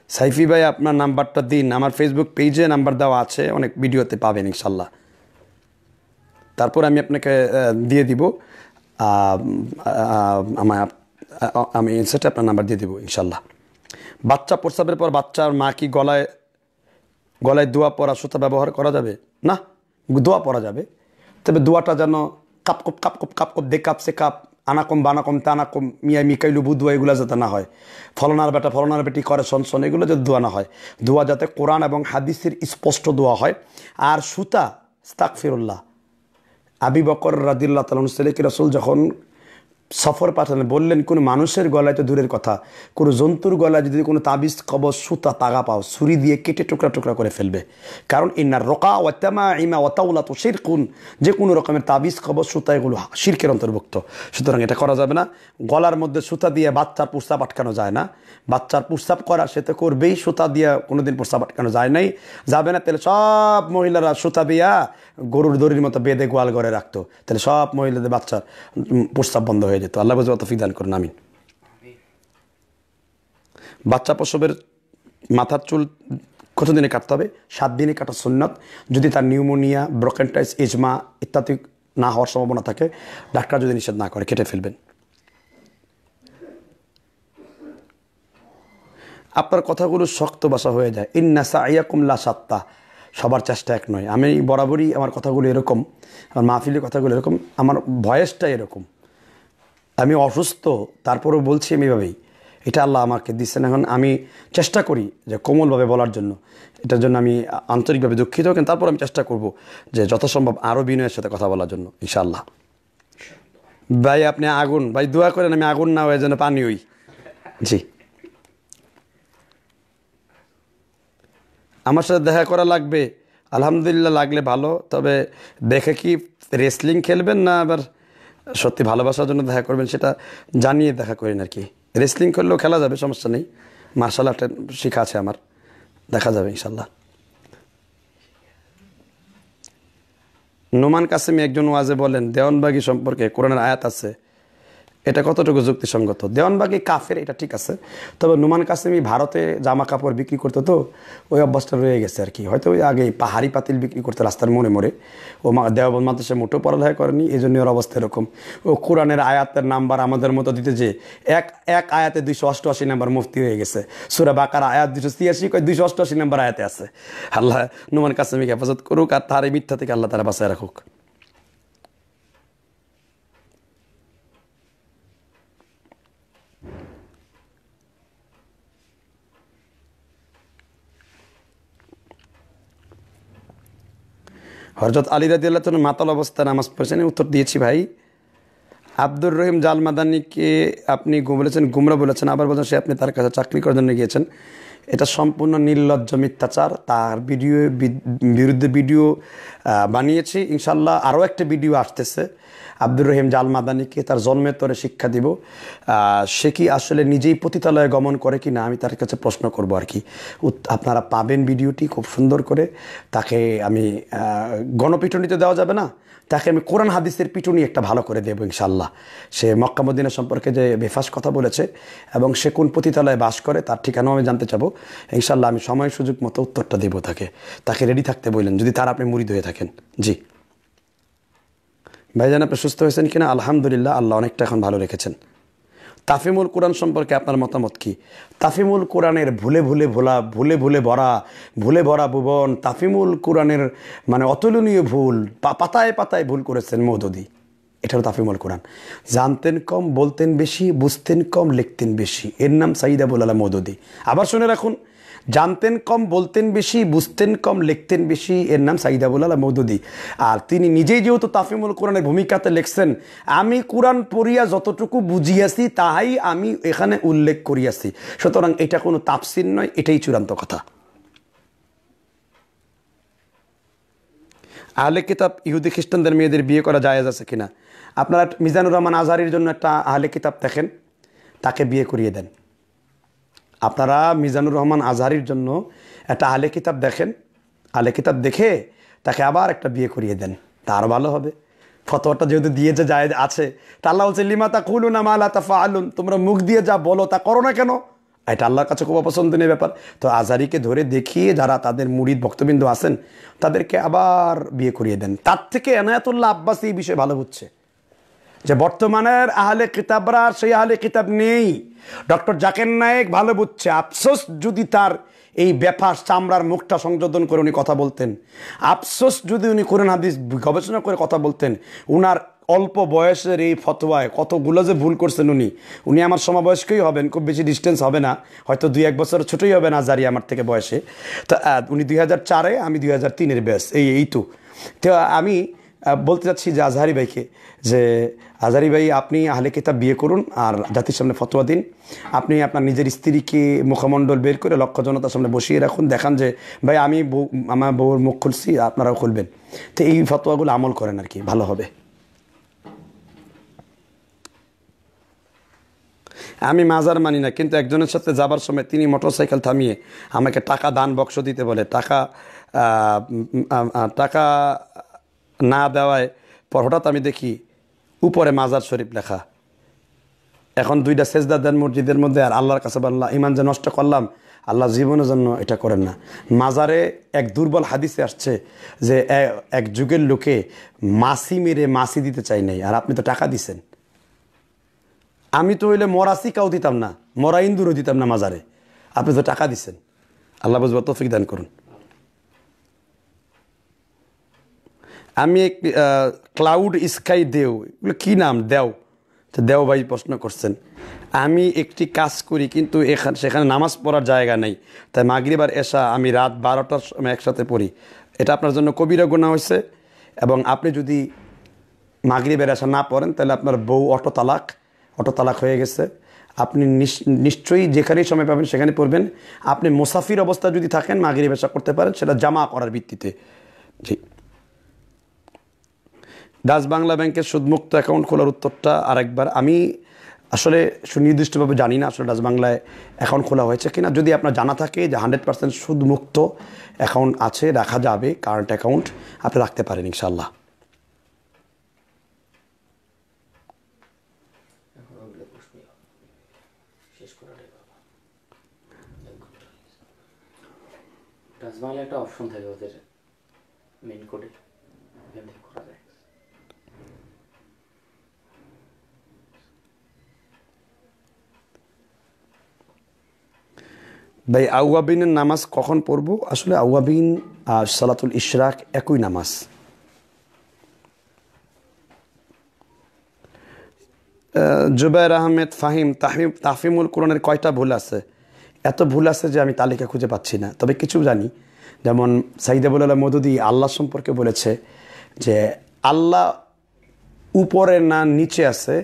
সাইফি ভাই আপনার নাম্বারটা দিন। আমার ফেসবুক পেজে নাম্বার দেওয়া আছে। অনেক ভিডিওতে পাবেন ইনশাল্লাহ। তারপর আমি আপনাকে দিয়ে দিব। আমার আমি ইনসার্টে আপনার নাম্বার দিয়ে দিব ইনশাল্লাহ। বাচ্চা প্রস্রাবের পর বাচ্চার মা কি গলায় গলায় দোয়া পরা সুতা ব্যবহার করা যাবে? না দোয়া পরা যাবে। তবে দোয়াটা যেন কাপ কপ কাপ কপ কাপ কপ দে কাপ সে কাপ। আনাকম বানাকম তানাকম মিয়া মিকাইলু বুদুয়া এগুলো যাতে না হয়। ফলনার বেটা, ফলনার বেটি করে সন সন এগুলো যাতে দোয়া না হয়। দোয়া যাতে কোরআন এবং হাদিসের স্পষ্ট দোয়া হয়। আর সুতা স্তাক ফিরুল্লাহ আবি বকর রাজিল্লা তালন সেলেকি রসুল যখন সফর পাঠালেন, বললেন, কোনো মানুষের গলায় তো দূরের কথা। কোনো জন্তুর গলায় যদি কোনো তাবিজ কবচ সুতা, তাগা পাও, ছুরি দিয়ে কেটে টুকরা টুকরা করে ফেলবে। কারণ ইন্নার রোকা ওয়াতামা ইমা ওয়াতাউলা তো শির কোন যে কোনো রকমের তাবিজ কবচ সুতা, এগুলো শিরকের অন্তর্ভুক্ত। সুতরাং এটা করা যাবে না। গলার মধ্যে সুতা দিয়ে বাচ্চার প্রস্তাব আটকানো যায় না। বাচ্চার প্রস্তাব করা সে তো করবেই, সুতা দিয়ে কোনোদিন প্রস্তাব আটকানো যায় নাই। যাবে না, তাহলে সব মহিলারা সুতা দিয়া গরুর দড়ির মতো বেঁধে গোয়াল ঘরে রাখতো। তাহলে সব মহিলাদের বাচ্চার প্রস্তাব বন্ধ হয়ে যেত আল্লাহ বুঝে তফিক দান করুন, আমিন। বাচ্চা প্রসবের মাথার চুল কত দিনে কাটতে হবে? সাত দিনে কাটা সুন্নত। যদি তার নিউমোনিয়া ব্রকেন্টাইস ইজমা ইত্যাদি না হওয়ার সম্ভাবনা থাকে, ডাক্তার যদি নিষেধ না করে, কেটে ফেলবেন। আপনার কথাগুলো শক্ত বাসা হয়ে যায়। ইন্না সাইয়াকুম লা সাত্তা। সবার চেষ্টা এক নয়। আমি বরাবরই আমার কথাগুলো এরকম, আমার মাহফিলের কথাগুলো এরকম, আমার ভয়েসটা এরকম। আমি অসুস্থ, তারপরেও বলছি আমি এভাবেই। এটা আল্লাহ আমাকে দিচ্ছেন। এখন আমি চেষ্টা করি যে কোমলভাবে বলার জন্য। এটার জন্য আমি আন্তরিকভাবে দুঃখিত, কিন্তু তারপর আমি চেষ্টা করব যে যথাসম্ভব আরও বিনয়ের সাথে কথা বলার জন্য, ইনশাআল্লাহ। ভাই, আপনি আগুন, ভাই, দোয়া করেন আমি আগুন না হয়ে যেন পানি হই। জি। আমার সাথে দেখা করা লাগবে। আলহামদুলিল্লাহ লাগলে ভালো, তবে দেখে কি রেসলিং খেলবেন না আবার সত্যি ভালোবাসার জন্য দেখা করবেন সেটা জানিয়ে দেখা করেন আর কি। রেসলিং করলেও খেলা যাবে, সমস্যা নেই। মার্শাল আর্টের শেখা আছে আমার। দেখা যাবে ইনশাল্লাহ নোমান কাসেমি একজন ওয়াজে বলেন, দেওয়ানবাগি সম্পর্কে কোরআনের আয়াত আছে। এটা কতটুকু যুক্তিসঙ্গত? দেওয়ানবাগি কাফের, এটা ঠিক আছে, তবে নুমান কাসেমি ভারতে জামা কাপড় বিক্রি করতো তো, ওই অভ্যাসটা রয়ে গেছে আর কি। হয়তো ওই আগে পাহাড়ি পাতিল বিক্রি করতে রাস্তার মোড়ে মোড়ে। ও দেওয়াবন মাদ্রাসা মোটেও পড়ালেখা করেনি এই জন্য ওর অবস্থা এরকম। ও কোরআনের আয়াতের নাম্বার আমাদের মতো দিতে যে এক এক আয়াতে দুইশো অষ্টআশি নাম্বার মুফতি হয়ে গেছে। সুরা বাকার আয়াত দুশো ছিয়াশি, কয় দুইশো অষ্টআশি নাম্বার আয়াতে আছে। আল্লাহ নুমান কাসেমিকে হেফাজত করুক আর তার এই মিথ্যা থেকে আল্লাহ তারা বাঁচায় রাখুক। হরজত আলী রাজি আল্লাহ মাতাল অবস্থায় নামাজ পড়েছেন। উত্তর দিয়েছি, ভাই। আব্দুর রহিম জাল মাদানিকে আপনি বলেছেন, গুমরা বলেছেন, আবার বলছেন সে আপনি তার কাছে চাকরি করার জন্য গিয়েছেন। এটা সম্পূর্ণ নির্লজ্জ মিথ্যাচার। তার ভিডিও বিরুদ্ধে ভিডিও বানিয়েছি। ইনশাল্লাহ আরও একটা ভিডিও আসতেছে। আব্দুর রহিম জাল মাদানিকে তার জন্মের তরে শিক্ষা দিব। সে কি আসলে নিজেই পতিতালয়ে গমন করে কি না আমি তার কাছে প্রশ্ন করব আর কি। আপনারা পাবেন ভিডিওটি খুব সুন্দর করে। তাকে আমি গণপিটুনিতে দেওয়া যাবে না? তাকে আমি কোরআন হাদিসের পিটুনি একটা ভালো করে দেবো ইনশাল্লাহ সে মক্কামুদ্দিনের সম্পর্কে যে বেফাস কথা বলেছে এবং সে কোন পতিতালয়ে বাস করে তার ঠিকানাও আমি জানতে চাবো। ইনশাল্লাহ আমি সময় সুযোগ মতো উত্তরটা দেবো তাকে। তাকে রেডি থাকতে বললেন, যদি তার আপনি মুড়িদ হয়ে থাকেন। জি। ভাইজান, আপনি সুস্থ হয়েছেন কিনা? আলহামদুলিল্লাহ, আল্লাহ অনেকটা এখন ভালো রেখেছেন। তাফিমুল কোরআন সম্পর্কে আপনার মতামত কি? তাফিমুল কোরআনের ভুলে ভুলে ভোলা, ভুলে ভুলে ভরা ভুলে ভরা ভুবন, তাফিমুল কোরআনের মানে অতুলনীয় ভুল পাতায় পাতায় ভুল করেছেন মৌদি এটা তাফিমুল কোরআন। জানতেন কম, বলতেন বেশি, বুঝতেন কম, লিখতেন বেশি। এর নাম সাইদ আবুল আলা মৌদি আবার শুনে রাখুন জানতেন কম, বলতেন বেশি, বুঝতেন কম, লিখতেন বেশি। এর নাম সাইদ আবুল আলা মৌদুদি। আর তিনি নিজেই যেহেতু তাফিমুল কোরআনের ভূমিকাতে লিখছেন, আমি কোরআন পড়িয়া যতটুকু বুঝিয়াছি, তাহাই আমি এখানে উল্লেখ করিয়াছি। সুতরাং এটা কোনো তাফসির নয়, এটাই চূড়ান্ত কথা। আহলে কিতাব ইহুদি খ্রিস্টানদের মেয়েদের বিয়ে করা জায়েজ আছে কিনা? আপনারা মিজানুর রহমান আজহারির জন্য একটা আহলে কিতাব দেখেন, তাকে বিয়ে করিয়ে দেন। আপনারা মিজানুর রহমান আজহারির জন্য একটা আলে কিতাব দেখেন। আলে কিতাব দেখে তাকে আবার একটা বিয়ে করিয়ে দেন। তা আরও ভালো হবে। ফতোয়াটা যেহেতু দিয়ে যে যায় আছে, তা আল্লাহ বলছে, লিমা তা কুলু না মালা তা ফালুন তোমরা মুখ দিয়ে যা বলো তা করো না কেন? এটা আল্লাহর কাছে খুব অপছন্দনীয় ব্যাপার। তো আজারিকে ধরে দেখিয়ে যারা তাদের মুড়িদ ভক্তবিন্দু আছেন, তাদেরকে আবার বিয়ে করিয়ে দেন। তার থেকে এনায়াতুল্লাহ আব্বাস এই বিষয়ে ভালো হচ্ছে। যে বর্তমানের আহলে কিতাবরা সেই আহলে কিতাব নেই। ডক্টর জাকের নায়েক ভালো বুঝছে। আফসোস যদি তার এই ব্যাপার চামড়ার মুখটা সংযোজন করে উনি কথা বলতেন। আফসোস যদি উনি কোরআন হাদিস গবেষণা করে কথা বলতেন। উনার অল্প বয়সের এই ফতোয়ায় কতগুলো যে ভুল করছেন উনি। উনি আমার সমবয়স্কই হবেন, খুব বেশি ডিস্টেন্স হবে না। হয়তো দুই এক বছর ছোটই হবে না জারি আমার থেকে বয়সে। তো উনি দুই হাজার চারে, আমি দুই হাজার তিনের ব্যাস, এই এই তো। তো আমি বলতে চাচ্ছি যে আজহারি ভাইকে, যে আজহারি ভাই, আপনি আহলে কিতাব বিয়ে করুন আর জাতির সামনে ফতোয়া দিন। আপনি আপনার নিজের স্ত্রীকে মুখমণ্ডল বের করে লক্ষ জনতার সামনে বসিয়ে রাখুন। দেখান যে, ভাই, আমি বউ, আমার বউর মুখ খুলছি, আপনারাও খুলবেন। তো এই ফতোয়াগুলো আমল করেন আর কি, ভালো হবে। আমি মাজার মানি না, কিন্তু একজনের সাথে যাবার সময় তিনি মোটরসাইকেল থামিয়ে আমাকে টাকা দান বক্স দিতে বলে। টাকা টাকা না দেওয়ায় পর হঠাৎ আমি দেখি উপরে মাজার শরীফ লেখা। এখন দুইটা সেজদা দেন মসজিদের মধ্যে আর আল্লাহর কাছে বললাম ইমান যে নষ্ট করলাম, আল্লাহ জীবনের জন্য এটা করেন না। মাজারে এক দুর্বল হাদিসে আসছে যে এক যুগের লোকে মাসি মেরে মাসি দিতে চাই নাই, আর আপনি তো টাকা দিছেন। আমি তো হইলে মরাসি কাউ দিতাম না, মরা ইন্দুরও দিতাম না মাজারে। আপনি তো টাকা দিছেন। আল্লাহ বুঝবার তৌফিক দান করুন। আমি ক্লাউড স্কাই দেও। এগুলো কী নাম? দেও। তো দেও ভাই প্রশ্ন করছেন। আমি একটি কাজ করি, কিন্তু এখানে সেখানে নামাজ পড়ার জায়গা নেই। তাই মাগরিবার এসা আমি রাত বারোটার সময় একসাথে পড়ি। এটা আপনার জন্য কবিরা গোনা হয়েছে। এবং আপনি যদি মাগরিবের এসা না পড়েন, তাহলে আপনার বউ অটো তালাক। অটো তালাক হয়ে গেছে। আপনি নিশ- নিশ্চয়ই যেখানেই সময় পাবেন, সেখানে পড়বেন। আপনি মুসাফির অবস্থা যদি থাকেন, মাগরিব এসা করতে পারেন, সেটা জামা করার ভিত্তিতে। জি। ডাচ বাংলা ব্যাংকের সুদমুক্ত অ্যাকাউন্ট খোলার উত্তরটা আরেকবার। আমি আসলে সুনির্দিষ্টভাবে জানি না আসলে ডাচ বাংলায় অ্যাকাউন্ট খোলা হয়েছে কিনা। যদি আপনার জানা থাকে যে হান্ড্রেড পার্সেন্ট সুদমুক্ত অ্যাকাউন্ট আছে, রাখা যাবে কারেন্ট অ্যাকাউন্ট আপনি রাখতে পারেন ইনশাল্লাহ একটা অপশন থাকে ওদের মেন কোডে করা যায়। ভাই, আউয়াবিনের নামাজ কখন পড়ব? আসলে আউয়াবিন আর সালাতুল ইশরাক একই নামাজ। জুবাইর আহমেদ ফাহিম তাহিম তাফিমুল কোরআনের কয়টা ভুল আছে? এত ভুল আছে যে আমি তালিকা খুঁজে পাচ্ছি না। তবে কিছু জানি। যেমন সাইদাবুল আল্লাহ মদুদি আল্লাহ সম্পর্কে বলেছে যে, আল্লাহ উপরে না নিচে আছে,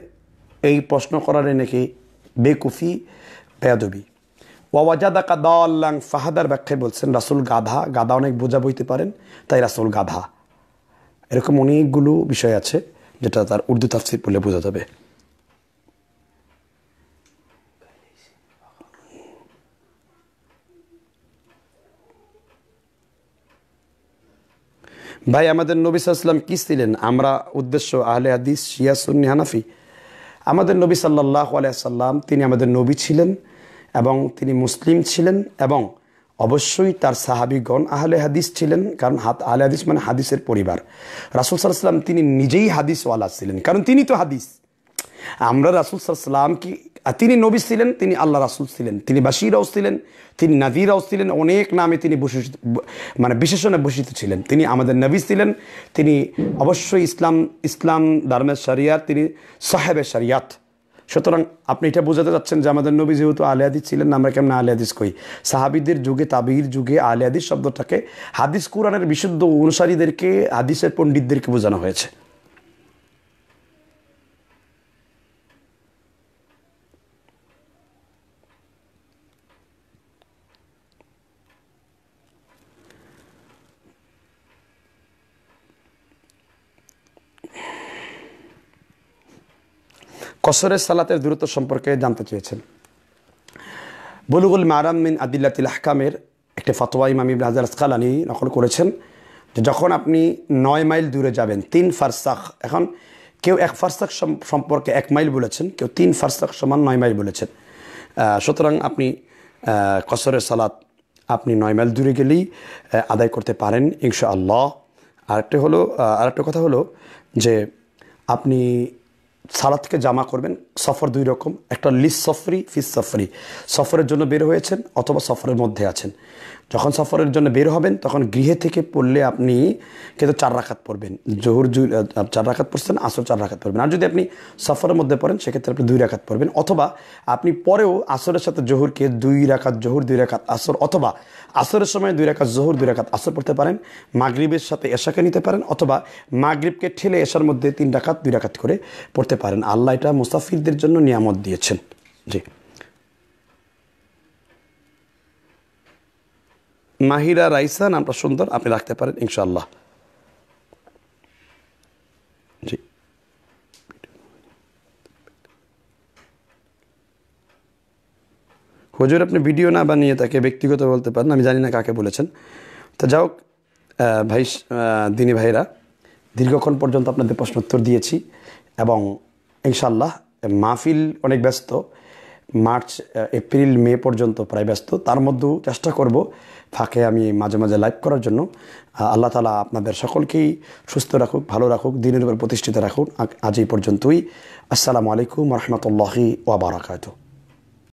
এই প্রশ্ন করারে নাকি বেকুফি, বেয়াদবি। ওয়াজাদা কাদাল্লাং ফাহাদার ব্যাখ্যায় বলছেন, রাসুল গাধা গাধা অনেক বোঝা বইতে পারেন, তাই রাসুল গাধা। এরকম অনেকগুলো বিষয় আছে, যেটা তার উর্দু তাফসির বলে বোঝা যাবে। ভাই, আমাদের নবী সাল্লাম কি ছিলেন আমরা উদ্দেশ্য আহলে হাদিস, শিয়া, সুন্নি, হানাফি। আমাদের নবী সাল্লাহ আলাইসাল্লাম তিনি আমাদের নবী ছিলেন। এবং তিনি মুসলিম ছিলেন এবং অবশ্যই তার সাহাবিগণ আহলে হাদিস ছিলেন, কারণ হাত আহলে হাদিস মানে হাদিসের পরিবার। রাসুল সাল্লাম তিনি নিজেই হাদিসওয়ালা ছিলেন, কারণ তিনি তো হাদিস। আমরা রাসুল সাল্লাম কি তিনি নবী ছিলেন, তিনি আল্লাহ রাসুল ছিলেন, তিনি বাসিরাও ছিলেন, তিনি নাদিরাও ছিলেন, অনেক নামে তিনি ভূষিত মানে বিশেষণে ভূষিত ছিলেন। তিনি আমাদের নবী ছিলেন, তিনি অবশ্যই ইসলাম ইসলাম ধর্মের শরিয়াত, তিনি সাহেবের শরিয়াত। সুতরাং আপনি এটা বোঝাতে চাচ্ছেন যে আমাদের নবী যেহেতু আলে হাদিস ছিলেন, আমরা কেমন আলে হাদিস কই সাহাবিদের যুগে তাবির যুগে আলে হাদিস শব্দটাকে হাদিস কোরআনের বিশুদ্ধ অনুসারীদেরকে, হাদিসের পণ্ডিতদেরকে বোঝানো হয়েছে। কসরের সালাতের দূরত্ব সম্পর্কে জানতে চেয়েছেন। বলুগুল মারাম মিন আদিল্লাতিল আহকামের একটি ফতোয়া ইমাম ইবনে হাজার আসকালানি নকল করেছেন যে যখন আপনি নয় মাইল দূরে যাবেন, তিন ফারসাখ, এখন কেউ এক ফারসাখ সম- সম্পর্কে এক মাইল বলেছেন, কেউ তিন ফারসাখ সমান নয় মাইল বলেছেন। সুতরাং আপনি কসরের সালাত আপনি নয় মাইল দূরে গেলেই আদায় করতে পারেন ইনশা আল্লাহ আরেকটা হলো আরেকটা কথা হলো যে আপনি সালাদকে জামা করবেন, সফর দুই রকম, একটা লিস সফরি, ফিস সফরি। সফরের জন্য বের হয়েছেন অথবা সফরের মধ্যে আছেন। যখন সফরের জন্য বের হবেন, তখন গৃহে থেকে পড়লে আপনি কিন্তু চার রাখাত পড়বেন। জোহর চার রাখাত পড়ছেন, আসর চার রাখাত পড়বেন। আর যদি আপনি সফরের মধ্যে পড়েন, সেক্ষেত্রে আপনি দুই রাখাত পড়বেন। অথবা আপনি পরেও আসরের সাথে জহুরকে দুই রাখাত জহুর, দুই রাখাত আসর, অথবা আসরের সময় দুই রাখাত জহুর, দুই রাখাত আসর পড়তে পারেন। মাগরিবের সাথে এশাকে নিতে পারেন, অথবা মাগরিবকে ঠেলে এশার মধ্যে তিন রাখাত দুই রাখাত করে পড়তে পারেন। আল্লাহ এটা মুসাফিরদের জন্য নিয়ামত দিয়েছেন। জি। মাহিরা রাইসা নামটা সুন্দর, আপনি রাখতে পারেন ইনশাল্লাহ জি। হুজুর, আপনি ভিডিও না বানিয়ে তাকে ব্যক্তিগত বলতে পারেন, আমি জানি না কাকে বলেছেন। তো যাই হোক ভাই দিনী ভাইরা, দীর্ঘক্ষণ পর্যন্ত আপনাদের প্রশ্ন উত্তর দিয়েছি এবং ইনশাল্লাহ মাহফিল অনেক ব্যস্ত, মার্চ, এপ্রিল, মে পর্যন্ত প্রায় ব্যস্ত, তার মধ্যেও চেষ্টা করব ফাঁকে আমি মাঝে মাঝে লাইভ করার জন্য। আল্লাহ তালা আপনাদের সকলকেই সুস্থ রাখুক, ভালো রাখুক, দিনের উপর প্রতিষ্ঠিত রাখুন আজ এই পর্যন্তই। আসসালামু আলাইকুম রহমতুল্লাহি ওয়াবারাকাতু